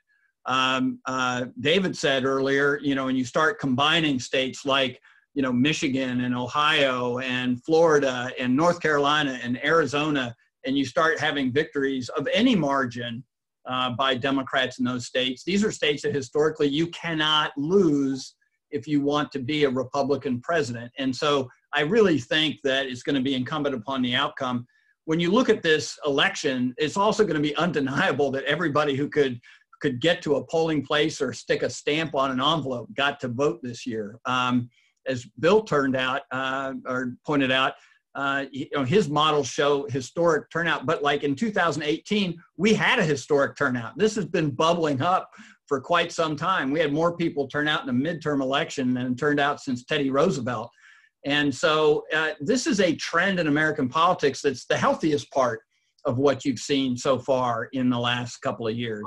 um, uh, David said earlier, you know, and you start combining states like you know Michigan and Ohio and Florida and North Carolina and Arizona, and you start having victories of any margin uh, by Democrats in those states. These are states that historically you cannot lose if you want to be a Republican president. And so I really think that it's going to be incumbent upon the outcome. When you look at this election, it's also going to be undeniable that everybody who could could get to a polling place or stick a stamp on an envelope got to vote this year. Um, as Bill turned out uh, or pointed out, uh, you know, his models show historic turnout. But like in 2018, we had a historic turnout. This has been bubbling up for quite some time. We had more people turn out in a midterm election than turned out since Teddy Roosevelt. And so uh, this is a trend in American politics that's the healthiest part of what you've seen so far in the last couple of years.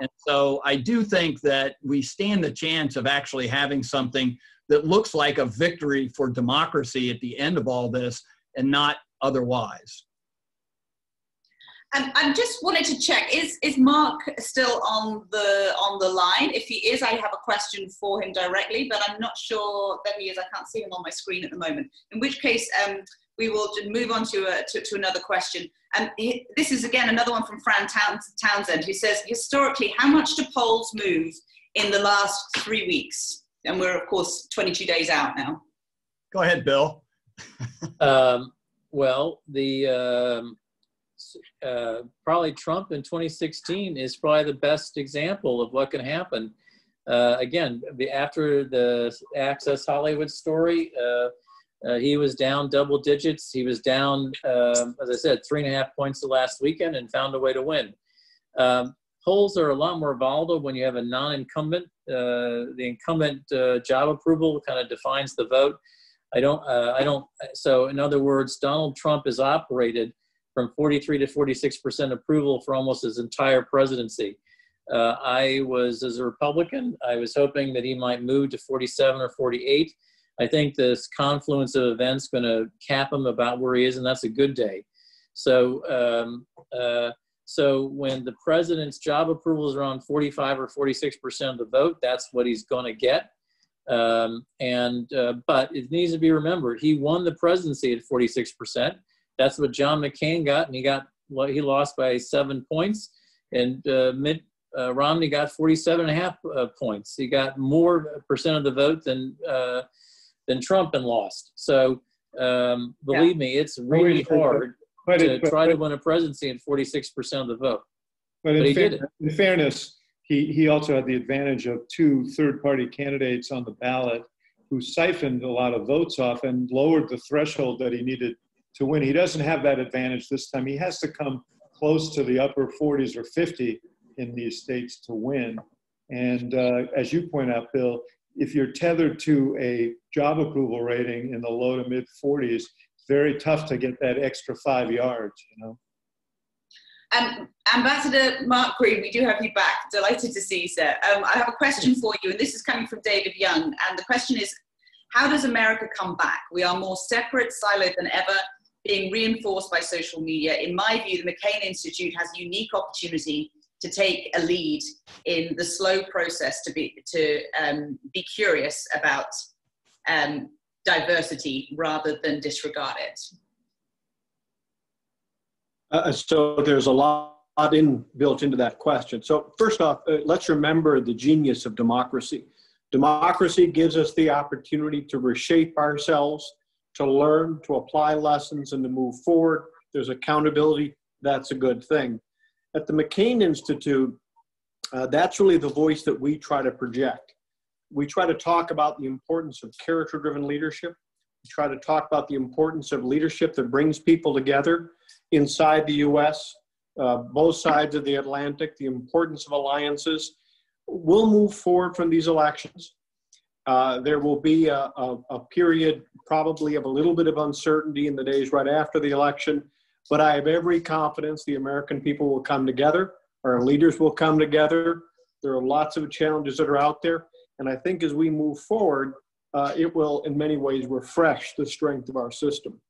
And so I do think that we stand the chance of actually having something that looks like a victory for democracy at the end of all this and not otherwise. Um, I just wanted to check: is is Mark still on the on the line? If he is, I have a question for him directly, but I'm not sure that he is. I can't see him on my screen at the moment. In which case, um, we will move on to, a, to, to, another question. And he, this is again another one from Fran Townsend, who says, historically, how much do polls move in the last three weeks? And we're of course 22 days out now. Go ahead, Bill. um, well, the um, uh, probably Trump in 2016 is probably the best example of what can happen. Uh, again, after the Access Hollywood story, uh, uh, he was down double digits. He was down, um, as I said, three and a half points the last weekend and found a way to win. Um, polls are a lot more volatile when you have a non-incumbent. Uh, the incumbent uh, job approval kind of defines the vote. I don't, I don't. So in other words, Donald Trump has operated from 43 to 46 percent approval for almost his entire presidency. Uh, I was, as a Republican, I was hoping that he might move to 47 or 48. I think this confluence of events going to cap him about where he is, and that's a good day. So, um, uh, so when the president's job approval is around 45 or 46 percent of the vote, that's what he's going to get. Um, and uh, but it needs to be remembered, he won the presidency at 46 percent. That's what John McCain got, and he got well, he lost by seven points, and uh, Mitt uh, Romney got 47 and a half uh, points. He got more percent of the vote than uh, than Trump and lost. So um, believe yeah. me, it's really hard but to it, try but, to win a presidency in 46 percent of the vote. But, but in, fa- in fairness, he he also had the advantage of two third-party candidates on the ballot who siphoned a lot of votes off and lowered the threshold that he needed to win. He doesn't have that advantage this time. He has to come close to the upper 40s or 50 in these states to win. And uh, as you point out, Bill, if you're tethered to a job approval rating in the low to mid 40s, it's very tough to get that extra five yards, you know. Um, Ambassador Mark Green, we do have you back. Delighted to see you, sir. Um, I have a question for you, and this is coming from David Young. And the question is How does America come back? We are more separate, siloed than ever being reinforced by social media. In my view, the McCain Institute has a unique opportunity to take a lead in the slow process to be to um, be curious about um, diversity rather than disregard it. Uh, so there's a lot in built into that question. So first off, uh, let's remember the genius of democracy. Democracy gives us the opportunity to reshape ourselves to learn, to apply lessons, and to move forward. There's accountability. That's a good thing. At the McCain Institute, uh, that's really the voice that we try to project. We try to talk about the importance of character driven leadership. We try to talk about the importance of leadership that brings people together inside the US, uh, both sides of the Atlantic, the importance of alliances. We'll move forward from these elections. Uh, there will be a, a, a, period probably of a little bit of uncertainty in the days right after the election, but I have every confidence the American people will come together, our leaders will come together. There are lots of challenges that are out there, and I think as we move forward, uh, it will in many ways refresh the strength of our system.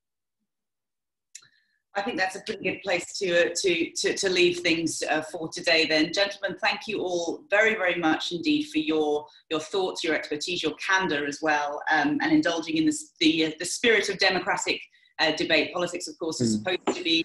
I think that's a pretty good place to, uh, to, to, to, leave things uh, for today then. Gentlemen, thank you all very, very much indeed for your, your thoughts, your expertise, your candor as well, um, and indulging in the, uh, the spirit of democratic uh, debate. Politics, of course, is mm. supposed to be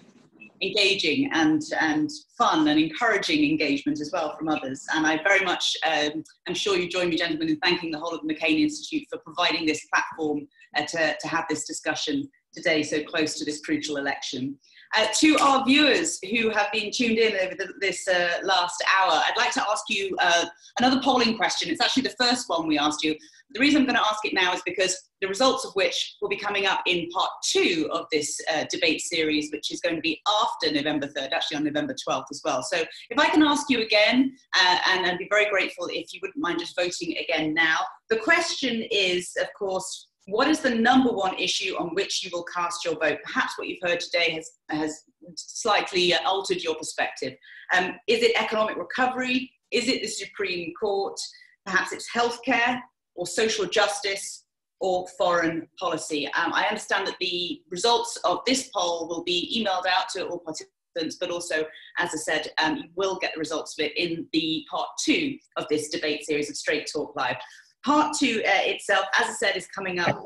engaging and, and fun and encouraging engagement as well from others. And I very much um, am sure you join me, gentlemen, in thanking the whole of the McCain Institute for providing this platform uh, to, to have this discussion today so close to this crucial election. Uh, to our viewers who have been tuned in over the, this uh, last hour, I'd like to ask you uh, another polling question. It's actually the first one we asked you. The reason I'm going to ask it now is because the results of which will be coming up in part two of this uh, debate series, which is going to be after November 3rd, actually on November 12th as well. So if I can ask you again, uh, and I'd be very grateful if you wouldn't mind just voting again now. The question is, of course, what is the number one issue on which you will cast your vote? Perhaps what you've heard today has, has slightly uh, altered your perspective. Um, is it economic recovery? Is it the Supreme Court? Perhaps it's healthcare or social justice or foreign policy. Um, I understand that the results of this poll will be emailed out to all participants but also, as I said, um, you will get the results of it in the part two of this debate series of Straight Talk Live. Part two uh, itself, as I said, is coming up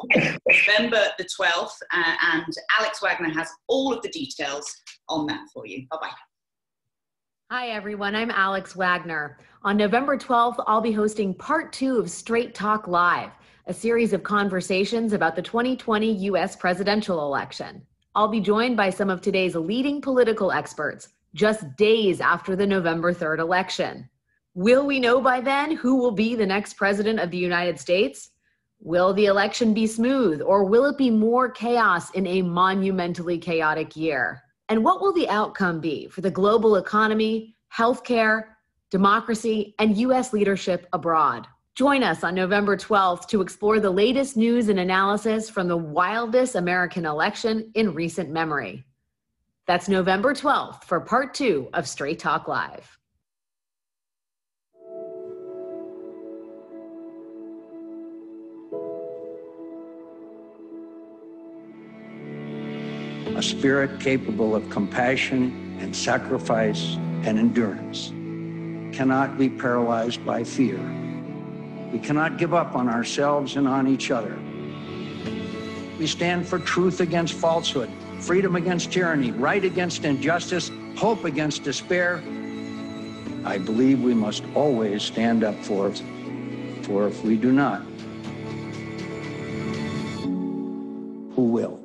November the 12th, uh, and Alex Wagner has all of the details on that for you. Bye bye. Hi, everyone. I'm Alex Wagner. On November 12th, I'll be hosting part two of Straight Talk Live, a series of conversations about the 2020 U.S. presidential election. I'll be joined by some of today's leading political experts just days after the November 3rd election. Will we know by then who will be the next president of the United States? Will the election be smooth or will it be more chaos in a monumentally chaotic year? And what will the outcome be for the global economy, healthcare, democracy, and U.S. leadership abroad? Join us on November 12th to explore the latest news and analysis from the wildest American election in recent memory. That's November 12th for part two of Straight Talk Live. A spirit capable of compassion and sacrifice and endurance, cannot be paralyzed by fear. We cannot give up on ourselves and on each other. We stand for truth against falsehood, freedom against tyranny, right against injustice, hope against despair. I believe we must always stand up for it, for if we do not, who will?